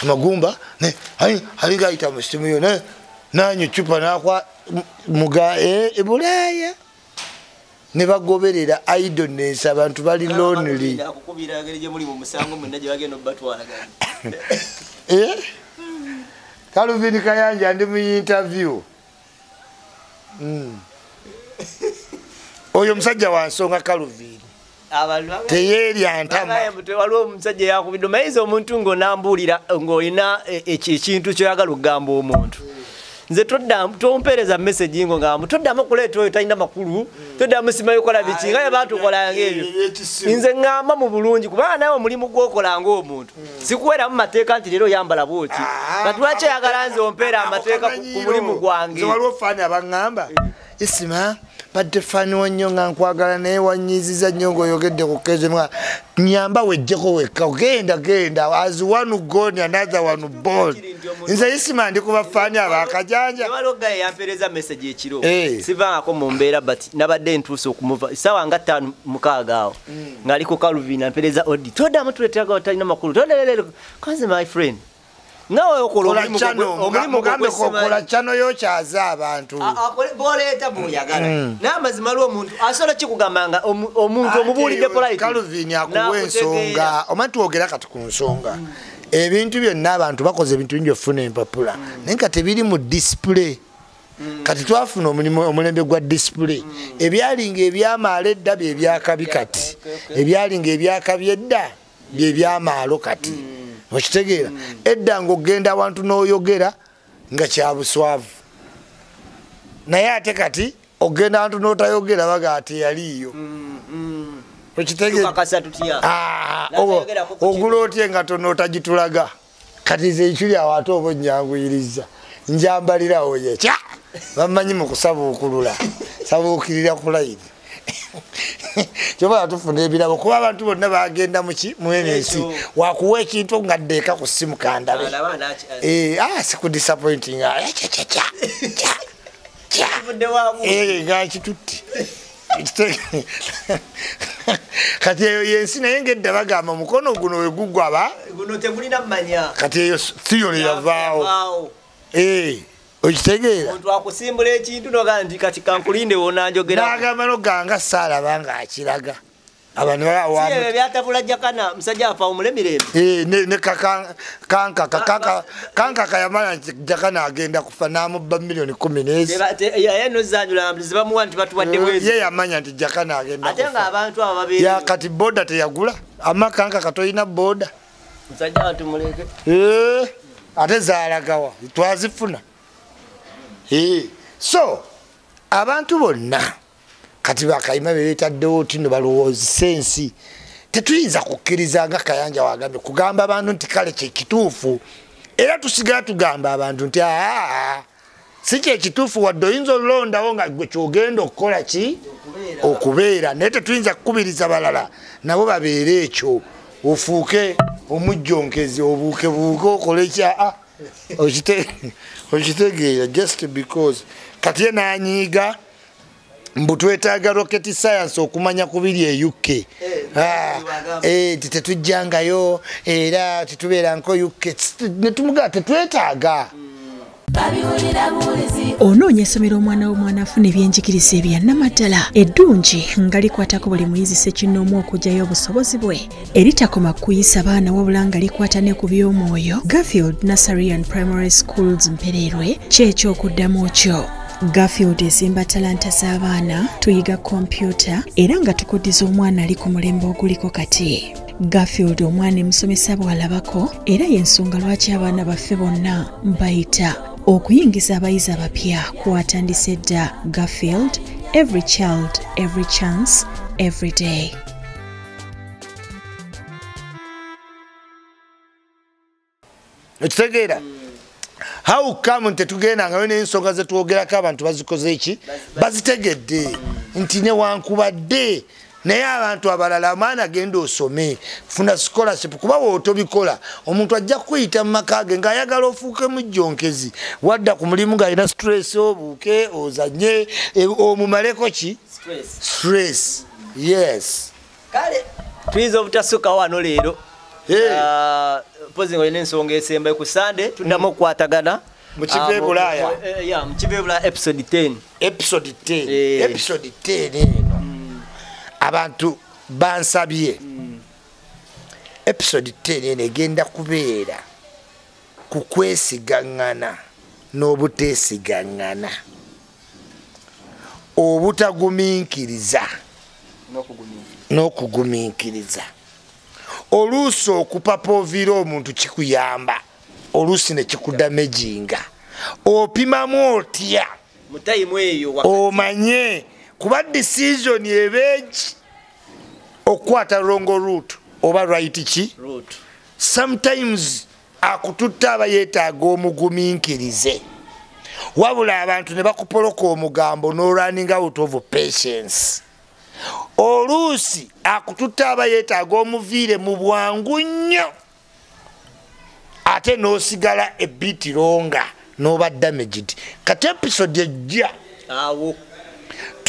amagumba alinga ayita mu sitimu yo nanywa cupa nakwa muga ebulaaya ne bagoberera idoness abantu bali lonely [laughs] Eh? kaluvini kayanja ndi mu interview. [laughs] oyo musajja wa nsonga kaluvini teyeerya ntama. waliwo omusajja yakubidde omayiza omuntu ngaonambuulira ngaolina e- eki- ekintu kyoyagala okugamba omuntu nze tompeereza messagi ngo ngamba toddamu kuleeta oyo talina makulu toddamu simayo kola biki nga yebatukolanga ebyo nze ŋŋamba mu bulungi kubanga nawe omulimu gwokola ngaomuntu sikuweeramu mateeka nti leero oyambala bwoki kati lwaki oyagala nze ompeera amateeka ku mulimu gwange? Waliwo faani abaŋŋamba? Isima badde faaniwo nnyo nga nkwagala naye wanyiziza nnyo ngaoyogedde ku kezemwa nyamba wejjeko wekka genda genda as one gone another one born. Nze isima ndi kuba faani abakajanja waliwo gaye yampeereza message ekiro. Eh. sivangako mu mbeera but nabadde ntuuse okumuva sawa nga ttaano mukaaga awo ng'ali ku kaluvini ampeereza odi toddamu tuleteraga talina makulu. Todalelere kanze my friend nawe okola kola omulimu kyano gwe- omulimu gwe mugambe gwesimanyi. kola kyano yo kyaza abantu. A- akole- bw'oleeta bw'oyagala. Naye amazima lwo omuntu asobola kikugamba nga omu- omuntu omubuulidde polite kaluvini akuwa ensonga. Omanyi twogera kati ku nsonga. Ebintu byonna abantu bakoze ebintu bingi okufuna empapula. Naye nga tebiri mu display. Kati twafuna omulembe gwa display. Ebyalinga ebyamaalo edda byebyakabi kati ebyalinga ebyakabi edda byebyamaalo kati okitegeera edda ngaogenda awantu n'oyogera nga kyabuswavu naye ate kati ogenda awantu n'otayogera baga okitegeera tukakasa tutya? Ah, ogula otya engatono otagitulaga kati ze ekiri awo ate oba onyanguyiriza njambalirawo yekya bamanyi mu kusabuukulula. [laughs] Sabuukirira ku layini [laughs] kyoba tufuna ebirabo kuba abantu bonna bagenda Ekyo. wakuwa ekintu nga ddeeka ku simu kandabe Alaba naki- Eh, ah, sikudisappointing Ah. Eh, nga nkitutte Ekite- [laughs] kati eyo yensi naye ngaedda bagamba omukono guno wegugwaba kati eyo siyole yavaawo Yavaawo. Eh, okitegeera. Omuntu akusimbula ekintu nogaa nti kati kankulinde wonanjogera. Nagamba noganga saalaba nga akiraga abantu balawa ebyo byatabula jakana musajja afa omulemirembe. Eh, ne ne kaka- kankaka Kanka- kankaka yamala nti jakana agenda kufa namubba miliyoni kumi nezi yaye nozanjula zebamuwa nti batuwadde bwezi ye yamanya nti jakana agenda ate nga abantu abo ya babeera kati boda teyagula. Ama kankaka toyina boda musajja watumuleke Eh, ate zalagawa twazifuna. Eh, so abantu bonna kati bakayima bebetaddewo tino balowoozesa ensi tetuyinza kukkiriza nga kayanja wagambye kugamba abantu nti kale kyekituufu era tusigala tugamba abantu nti aa si kyekituufu wadde oyinza olondawo nga gwe kyogenda okukola ki? Okubeera. Naye tetuyinza kukubiriza balala nabo babeere ekyo. Ofuuke omujjonkezi obuukebuuke okole kyaa okitegeera just because kati ye nanyiiga mbu twetaaga rocket science okumanya ku biri e uk Ah, eh, ti tetujjangayo era titubeeranko uk netumugaa tetwetaaga onoonya essomero omwana w'omwana afuna ebyenjigiriza ebyannamaddala eddungi nga likwatako buli muyizi sekinnoomu okugyayo obusobozi bwe. Eritakoma kuyisa baana wabula nga likwata ne ku by'omwoyo. Garfield nursery and primary schools mpereerwe kyekyokuddamu kyo. Garfield ezimba talanta z'abaana tuyiga kompyuta era nga tukuddiza omwana ali ku mulembe oguliko kati. Garfield omwana emusomesa bw'alabako era y'ensonga lwaki abaana baffe bonna mbayita okuyingiza abayizi abapya kwatandise dda garfield every child every chance every day. Ekitegeera how come tetugendangayo n'ensonga zetwogerako abantu bazikoze eki? Bazitegedde nti newankubadde naye abantu abalala amaani agenda osome funa scholarship kuba wootobikola omuntu ajja kukuyita mu maka ge ng'ayagala ofuuke mujjonkezi wadda ku mulimu ng'alina stress obuuke ozanye e- omumaleko ki? Stress. Yes. Kale tuyinza obutasukka wano leero. Ah, mpozi nga olina ensonga esembayo ku sande tuddamu okukwatagana. Mu kiva Ah, e Bulaaya. mu- eh, ya, mu kiva e bulaaya episode 10 episode 10 Eh. episode 10 eno abantu bansabye. Episode 10 eno egenda kubeera ku kwesigaŋŋana n'obuteesigaŋŋana obutagumiikiriza. N'okugumiikiriza. Oluusi okupapoovira omuntu kikuyamba oluusi ne kikudamejinga opimamu otya? Mu kuba decision ebeeki okukwata longo root oba right ki? Root. sometimes akututta aba yeetaaga omugumiikirize wabula abantu ne bakupoloka omugambo n'orunning out of patience. Oluusi akututta aba yeetaaga omuviire mu bwangu nnyo ate n'osigala ebitironga n'oba damaged. Kati episode ejja awo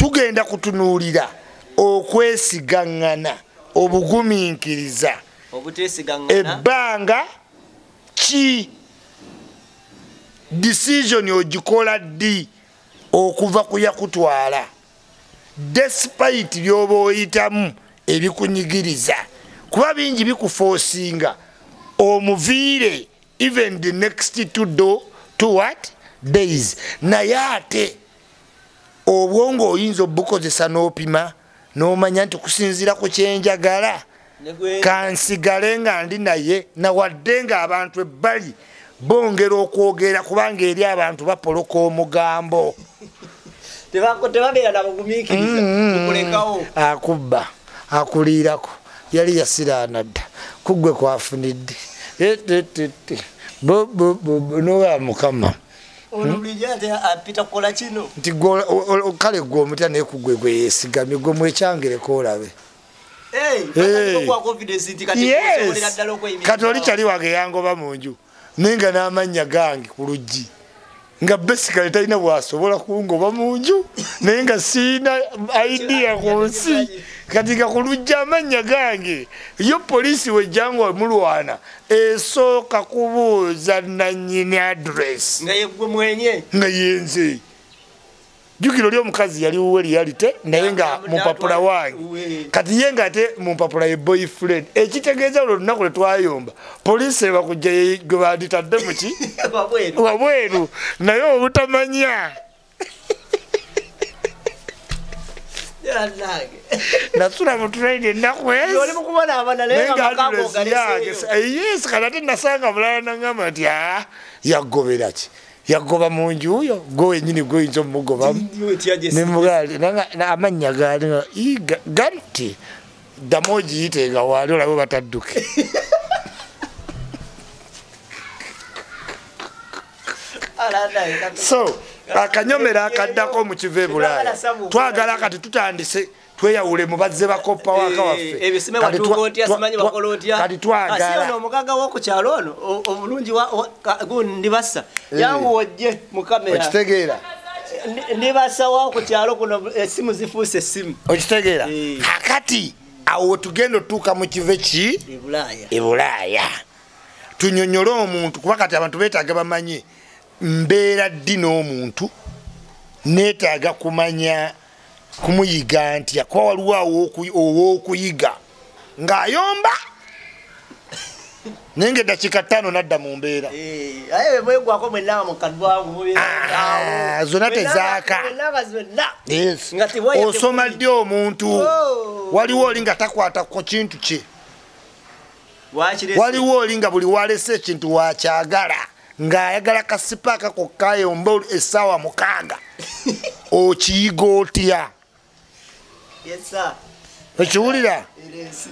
tugenda kutunuulira okwesigaŋŋana obugumiikiriza. Ebbanga ki decision ogikola ddi okuva ku yakutwala? Despite byoba oyitamu ebikunyigiriza. Kuba bingi bikufoosinga. Omuviire even the next to do to what? Days. Naye ate obwongo oyinza obukozesa n'opima n'omanya nti kusinziira ku kyenjagala. Kansigale nga ndi naye nawadde nga abantu ebbali bongera okwogera kubanga eri abantu bapoloka omugambo. [laughs] Nabugumiikiriza Mm-hmm. okulekawo akubba akuliirako. Yali yasiraana dda kuggwe kwafunidde. Bo- bo, nowa mukama ono bulijjo ate apita kukola kino. Nti kale gwe omutya naye kuggwe gwe yeesigamye gwe mwekyangireko olabe. Kati oli kyali wange yangoba mu nju naye nga n'amannya gange ku luggi. Nga besikale talina bwasobola kungoba mu nju naye nga siina idea ku nsi kati nga ku luggi amannya gange yo poliisi wejjanga omulwana esooka kubuuza nanyini adress nga yeggwe mwenye. Nga yenze jjukira oli omukazi yali wuwe realite naye nga mupapula wange. kati ye nga ate mumpapula ye boyfriend. Ekitegeeza olwo olunaku lwetwayomba poliisi ebakujja gwe banditadde muki [laughs] Wabweru. wabweru naye obutamanya [laughs] ogaleseeyo. yes kati ate nasanga mulala naŋamba nti a yagobera ki yagoba mu njuyo gwe wenyini Ndiwe tyajesi. nemugali amannya gali nga, "Ii, ga- ganti ddamu ogiyite nga wali olabe batadduke [laughs] so akanyomera akaddako mu kiva e bulaaya. Twagala kati tutandise tweyawule mu bazze bakoppa waka waffe Eh, ebyo sime Kati batuuka twa- otya twa- simanyi twa- bakola otya? kati Ah, si ono twagala omugaga w'okukyalo ono omulungi ndibasa yanguwojje mu kamera. Okitegeera. Ndi- ndibasa wa ku kyalo kuno esimu zifuuse esimu okitegeera. Eh. kakati awo tugenda otuuka mu kive ki e bulaaya. E tunyonyole omuntu kuba kati abantu betaaga bamanye mbeera ddi n'omuntu neetaaga kumanya kumuyiga ntya kuba waliwo ow'okuyiga ng'ayomba! Naye nga eddakiika ttaano nadda mu mbeera. Eh, Ah, zonna tezaaka. osoma ddi omuntu? Oh. waliwo oli nga takwata ku kintu kye? Waliwo oli nga buli walese ekintu wakyagala ng'ayagala kasipaaka kokka yomba essaawa mukaaga. [laughs] Okiyiga otya okiwulira? Erensi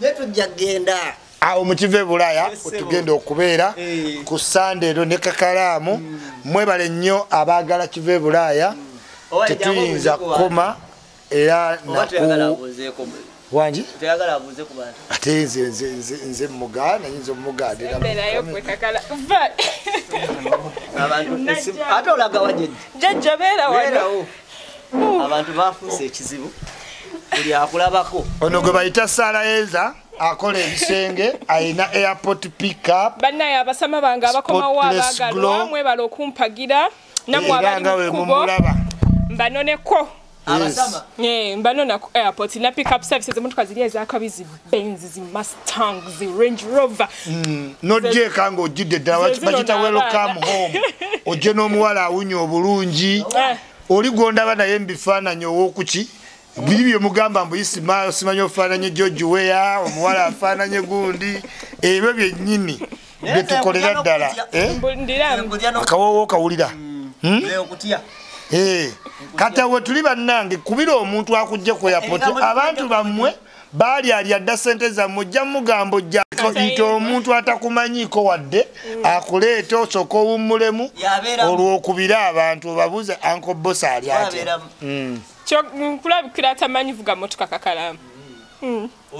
ne tujja kgenda. Awo mukiva ebulaaya tugenda okubeera. Eh. ku sande ero ne kakalaamu mwebale nnyo abaagala kiva ebulaaya Oba tetuyinza kukoma era naku wangi ate nze nze nze nze muga nayinza omugaanira Mbeerayo gwe kakala. Va. abantu Najja. esi- ate olaga wajedi Jjajja beera wano. abantu bafuuse ekizibu buli akulabako ono gwe bayita saalayenza akola ebisenge ayina airport pickup bannaye abasama bange abakomawo abaagalwa glow. mwebala okumpagira nammwe era abali nga mu we kkubo mumulaba mbanoneko mbanona ku airport na pick up services emotoka ziri ezakabizi benz zi mustang zi range rover. Nojjeeka ngaojjidde ddala Ze zino bakita welcome n'abaana. home. [laughs] Ojje n'omuwala awunya obulungi. Eh, oli gwondaba naye mubifaananyi ow'okuki. Biri byemugamba mbu isimayo simanyi ofaananye george weya omuwala afaananye gundi. Ebyo byennyini byetukolera ddala. Eh? mbu- ndiramu nkutya akawoowo okawulira okutya Eh, kati awe tuli bannange kubira omuntu akujje ku Ebigambo abantu bammwe baalyalya dda sente zammwe ojja mugamba ojja yita omuntu atakumanyiiko wadde akuleeta osooka owummulemu olwokubira abantu obabuuze anko bosi ali atya babeeramu Kyo- nkulabikira atamanyi vuga motoka kakalamu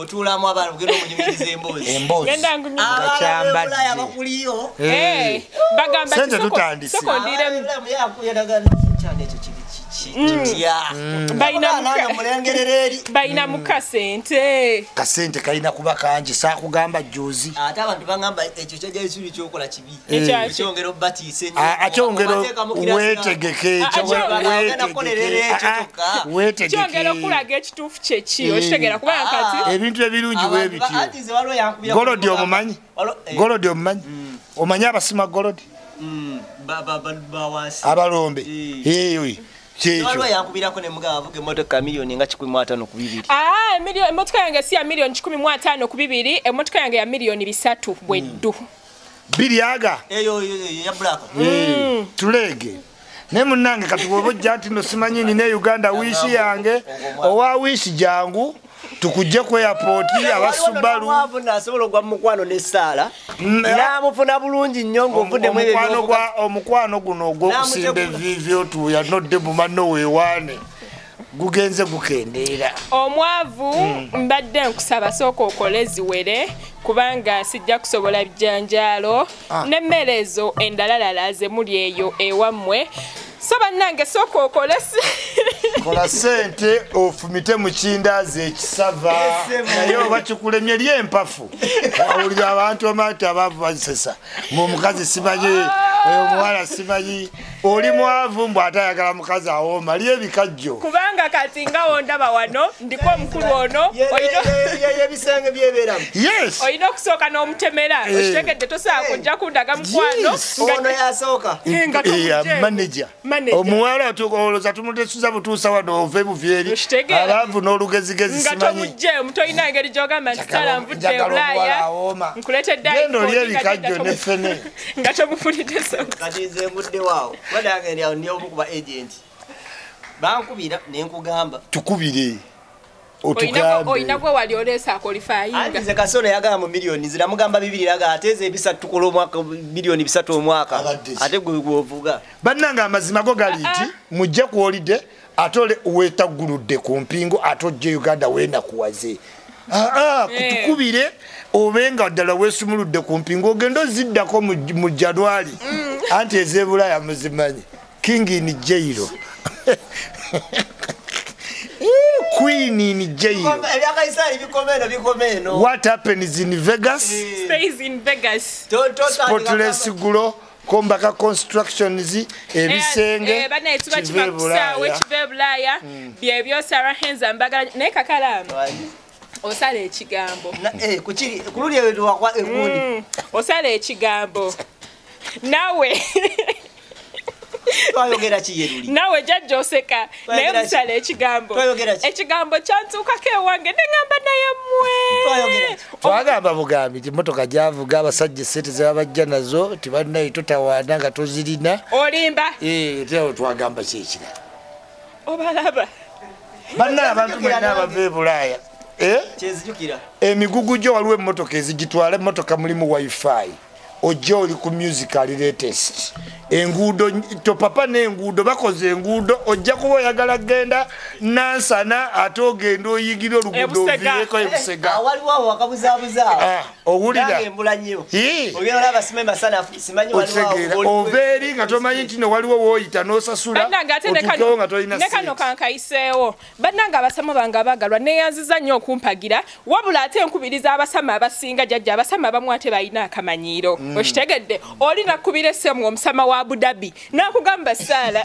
otuulamu abantu ogenda omunyumiriza [laughs] emboozi. Emboozi. Genda ngu- Nga kyambadde. abalaaya bakuliyo bagamba Sente soko ndiremu kyana ekyo kitya Balina muka- Abaana mulengerera eri balina muka sente kasente kalina kuba kangi saakugamba juzi ate abantu bagamba ekyo kyajja ekiri kyokola kibi. Ekyongera Ah, ekyo kyokka. kyongera okulaga ekituufu kyeki okitegeera kubanga kati ebintu ebirungi Abantu bwe ba- bityo. anti nze waliwo yankubira golodi omumanyi? Eh, golodi omumanyi? Omanyi abasima golodi? Mm, abalombe. Eh. eyo kyekyo. Yankubirako nemugamba avuga emmotoka miliyoni nga kikumi mu ataano ku bibiri. Ah, emotoka yange si ya miliyoni 15 ku bibiri. Emotoka yange ya miliyoni bisatu bweddu biryaga eyo eyo- eyo ya bulaka tulege. Naye munange kati woba ojja nti no simanyi nina uganda wiishi yange owa wiishi jangu tukujje ku airport abasubalu mwavu nasobola ogwa mu mukwano n'essaala Mm, namufuna bulungi nnyo ng'ovuddemu ebyo omukwano gwa- guno ogw'okusimba evivyo tuyanodde mumano weewaane. Gugenze gukendeera. Omwavu mbadde nkusaba sooka okole ziwere kubanga sijja kusobola bijanjaalo Ah. n'emmere ezo endalalala ze muli eyo ewammwe. So bannange sooka okole [laughs] kola sente ofumite mu kindaazi ekisava. Naye oba kikulemye lyempafu awulira abantu amati abaavu bazisesa muomukazi simanyi oyo omuwala simanyi oli mwavu mbw ate ayagala mukazi awooma li ebikajjo. Kubanga kati nga wondaba wano ndiko omukulu ono olina- ebisenge byebeeramu yes! Olina okusooka n'omutemera Eh. okitegedde tosobola kujja kundaga mukwano ono yasooka. Eh, manaja omuwala olowooza tumutesuza butuusa wano ove buvyeri. Abaavu n'olugezigezi nga simanyi. tomugyeemu tolina ngeri gyogamba nti sala nvudde Njagala omuwala bulaaya awooma. nkuletedde Genda oli iPhone, nga ebikajjo tomu- ne ffene. [laughs] nga tomufunidde soka kati nze mbuddewaawo badange ndi awo ndi omu ku ba agenti bankubira nenkugamba tukubire. Olina otugambe gwe wali oleesa anti akolifayinga nze kasono yagamba mu miliyoni ziramugamba bibiri raga ate ze ebisatu tukola omwaka miliyoni bisatu omwaka. Ate gwe gwovuga. Bannange amazima go gali nti mujje kuwolidde ate ole wetagguludde ku mpingo ate ojje uganda weenakuwaze. Aa Eh. kutukubire obe nga ddala weesumuludde ku mpingo ogenda oziddako mu januari anti ezebulaya muzimanyi. King in jairo [laughs] queen in jairo ebyakaisaali bikoma eno bikoma eno. What happens in vegas? Stays in vegas. To- totandika spotless kugamba- gulo kombaka constructions ebisenge banaye tuba kive kiva kusaawe Bulaaya. kiva bulaaya byebyo sarah henza mbagala naye kakalaamu osala ekigambo. Na- eh, kukiri kululi eyo twakwa egundi Mm, osala ekigambo. Nawe. Twayogera kiyeruli nawe jajja oseka. Naye ki? musala ekigambo. Ki? ekigambo kyantuukako ewange neŋamba naye mmwe. Ki? twagamba bugambi ti motoka gyavuga abasajja esente zebabajja nazo tibanaye totawaana nga tozirina. Olimba. Eh, ate awo twagamba kyekira obalaba. Banna abantu mwenna abava e bulaaya emigugu gyo waliwo emmotoka ezigitwala emmotoka mulimu wifi. Ojja oli ku musical latest enguudo topapa n'enguudo bakoze enguudo ojja kuba oyagala genda nansana ate ogenda oyigira oluguudo oviireko ebusega. Wakabuzaabuzaao Ah, owulira. Embula nnyo. Ii. ogenda olaba simanyi masanafu simanyi waliwo awo otegeera. waliwo- ova eri nga tomanyi nti no waliwo woyita n'osasula kano nga tolina ne kano kankayiseewo. Bannange abasama bange abagalwa neyanziza nnyo okumpagira wabula ate nkubiriza abasama abasinga jjajja abasama abamu ate balina akamanyiiro Mm. okitegedde oli nakubira essemu omusama wa abudabi nakugamba saara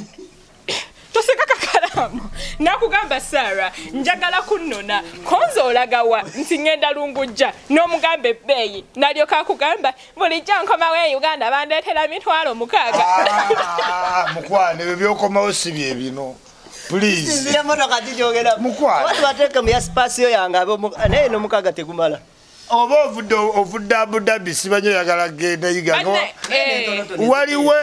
toseka kakalaamu nakugamba saara njagala kunnona konza olagawa nti ŋŋenda lungujja. N'omugamba ebbeeyi nalyoka akugamba bulijjo nkomawo e uganda bandeetera mitwalo mukaaga. Ah, mukwane ebyo byokomawo si bye bino. Please. Tigyogera Mukwano. wati wateeka mu yasipasiyo yange abe omu- naye n'omukaga tegumala oba ovudde ovudde abudabi simanyi oyagala genda yiga nga wa- Banne, eh, waliwo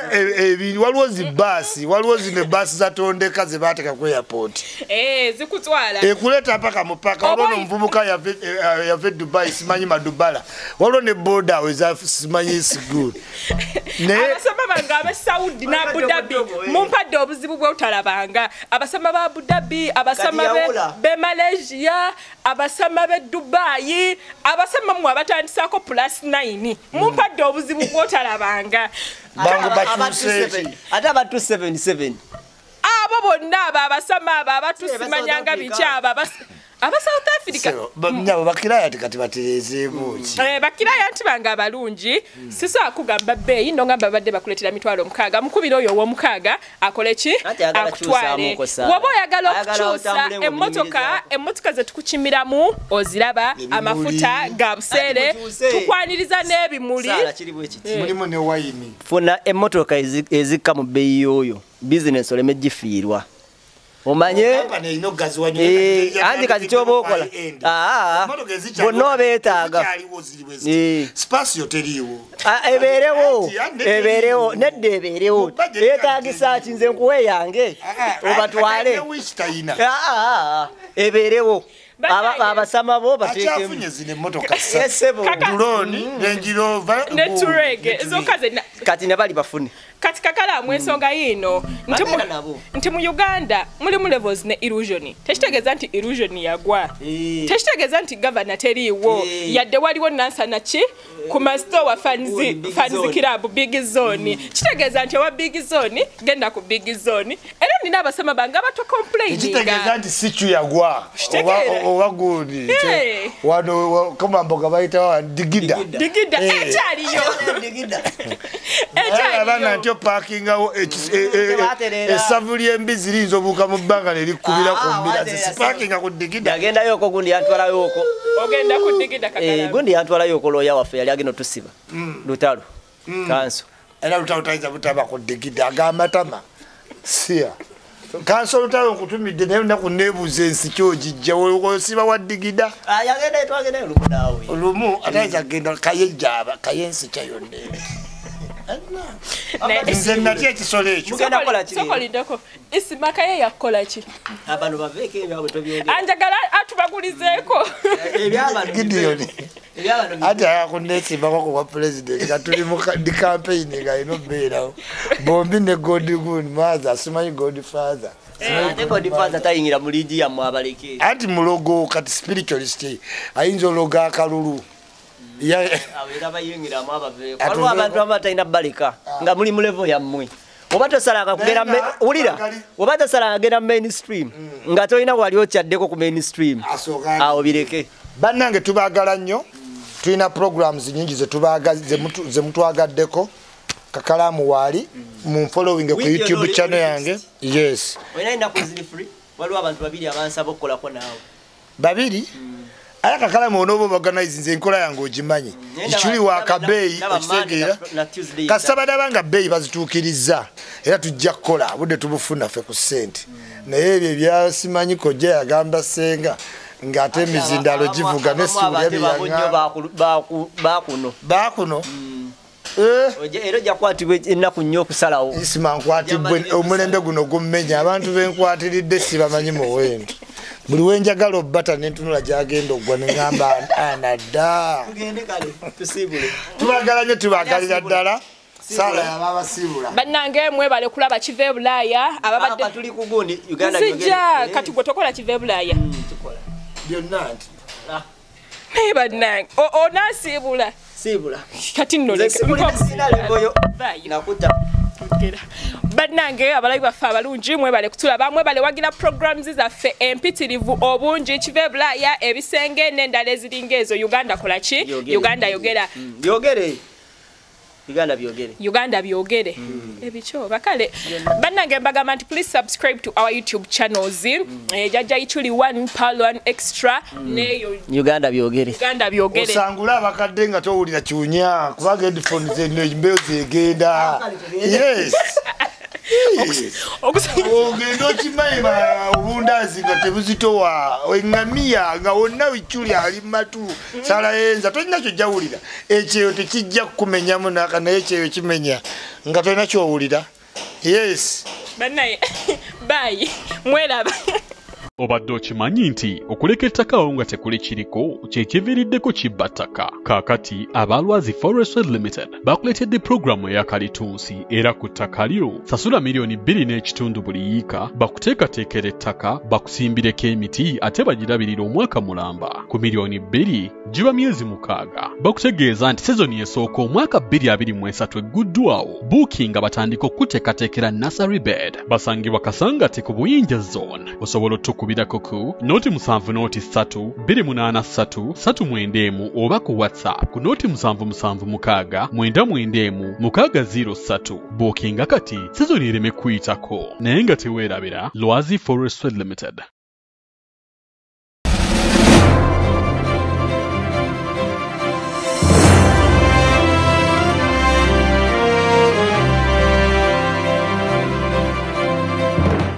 e- zibaasi waliwo zino ebaasi zatondeka zebateeka ku airport. Eh, zikutwala. Ekuleeta paka mupaka waliwo nomuvubuka yave eh, yave dubai simanyi madubala. Waliwo ne boda awo eza simanyi sigul naye abasama bange abesaudi ne abudabi mumpadde obuzibu bwotalabanga abasama ba abudabi abasama be malaysia abasama be dubayi abasama mmwe abatandisako plus 9 mumpadde obuzibu bwotalabanga. Bangu Aba- aba bakyuse 277 ate aba 277 abo bonna abo abasama abo abatusimanyanga biki abo aba south africa nyabo bakiraya tikati batereezeemu ki? Eh, bakiraya nti bange abalungi. Sisobola kugamba bbeeyi nongamba babadde bakuleetera mitwalo mukaaga. Mukubira oyo ow'omukaaga akole ki? Akutwale. woba oyagala okukyusa emmotoka emmotoka zetukukimiramu oziraba Ebimuli. amafuta ga buseere tukwaniriza n'ebimuli. Kiti. Mulimu ne wayini. Funa emmotoka ezi- ezikka mu bbeeyi yoyo bizinesi oleme gifiirwa omanye anti kati kyoba okola Ah, bonna obeetaaga ebeerewo ah, ebeerewo nedda ebeerewo yeetagisa ki nze nkuwe yange. Obatwale Ah, ah, ah, ebeerewo abasama bo akyafunye bateekemu. zino emmotoka esebo zokka zenna kati ne bali bafune kati kakalaamu ensonga yiino. Nti mu- uganda mulimu levels ne illusion. Tekitegeeza nti illusion yagwa. Eh. tekitegeeza nti gavana teriiwo. Eh. yadde waliwo nansana ki? Ku masitowa Uli big fans club big zone. Kitegeeza nti owa big zone genda ku big zone. Era nina abasama bange abato ekitegeeza complaininga nti sicu yagwa. Oba- Eh. wano wa- kamamboga bayitawa digida. Digida. Eh. ekyaliyo [laughs] ekyaliyo nti opakingawo ekis- e- e- e- esavu lyembi zirinza obuuka mu bbanga nerikubira ku Ah, mbira. waterera. Zisipakinga ku digida. Yagendayo oko gundi yantwalayo oko ogenda ku digida Eh, gundi yantwalayo oko looya waffe yali agenda otusiba. Lutalo kanso. Era lutalo tayinza butaba ku digida agamatama siya. Kanso olutalo nkutumidde naye lunaku nebuuza ensi kyogijja osiba wa digida? Ah, yagendayo twagendayo lukudaawe olumu atayinza kgenda kayejjaaba kayensikya yonna nze natya ekisolo ekyo. Mugenda kukola ki? leero? sokoliddeko isimaka ye yakukola ki? Abano baveeko ebyabwe tobyogera. Anjagala atubagulizeeko. Ebyabano gidiyoni ebyabano ati ayakunesimbako kuwa pulezidenti nga tuli ndi kampeyini nga alina okubeerawo. Bombi ne godgun maza simanyi god father kodifaza tayingira mu liigi yammwe abaleke. Anti mulogo kati spiritualist ayinza ologa akalulu era bayingiramu abaveeko waliwo abantu abamu batalina baleka nga muli mu levo yammwe. Oba tosalanga kugenda wulira oba tosalanga kugenda mu mainstream nga tolina wali okyaddeko ku mainstream. Awo bireke. Bannange tubaagala nnyo tulina programs nyingi zemutwagaddeko kakalaamu waali munfollowing ku Weekend youtube channel yange. Yes. Babiri aya kakalaamu onooba obaganize nze enkola yange ogimanyi? Kikuli wa kabeeyi okitegeera kasita badaba nga beeyi bazituukiriza era tujja kukola budde tubufuna ffe ku ssente. Naye ebyo ebyasimanyi kojja yagamba senga ng'ate emizindalo givuga nesibulya byeyaŋŋamba bakuno baakuno. Eh, era ojja kukwatibwa ennaku nnyo okusalawo. Isima nkwatibwe omulembe guno gummenya abantu benkwatiridde sibamanyi muwendo buli wenjagala obbata nentunula gyagenda ogwa neŋamba anadda tugende kale tusiibule. Tubagala nyo tubagalira ddala. Bannange mwebale kulaba kiva e bulaaya ababadde tuli ku gundi uganda nzijja kati gwe tokola kiva e bulaaya. Byonna nti. Naye bannange o- onaasiibula siibula. Kati nno bannange abalabi baffe abalungi mwebale kutulaba mwebale wagira programs zaffe empitirivu obungi kiva e bulaaya ebisenge n'endala eziringa ezo. Uganda kola ki? Yogere. uganda yogera. Byogere uganda byogere. Uganda byogere. Ebikyoba kale bannange mbagamba nti please subscribe to our youtube channels. Eh, jajja ichuli 1 pal 1 extra. Neyo uganda byogere. Uganda byogere. Osangule abakadde nga towulira kiwunya kubanga edifoni zeno embeyo zegenda. Yes [laughs] [laughs] ogenda okimanyima obundazi nga tebuzitowa eŋŋamiya nga wonna wikyuli ali matu. Salayenza tolina kyojjawulira ekyeyo tekijja kukumenyamu naka naye ekyeyo kimenya. Nga tolina kyowulira. Yes. Bannaye [laughs] bayi mweraba obadde okimanyi nti okuleka ettakawo nga tekuli kiriko kyekiviiriddeko kibba ttaka. Kaakati abalwazi forestry limited bakuleetedde pulogulamu eya kalitunsi era ku ttaka lyo sasula miliyoni bbiri n'ekitundu buli yiika bakuteekateekera ettaka bakusimbireko emiti ate bagirabirira omwaka mulamba. Ku miliyoni bbiri giba myezi mukaaga bakutegeeza nti sezoni esooka omwaka 2023 egguddwawo buukinga batandika okuteekateekera nasary bed. Basangibwa kasangate ku buyinja zone. Osobola otukubirako ku noti 7 noti 3 283 391 oba ku whatsapp ku noti 776 991 603 buukinga kati sezoni ereme kuyitako naye nga teweerabira lwazi forestry limited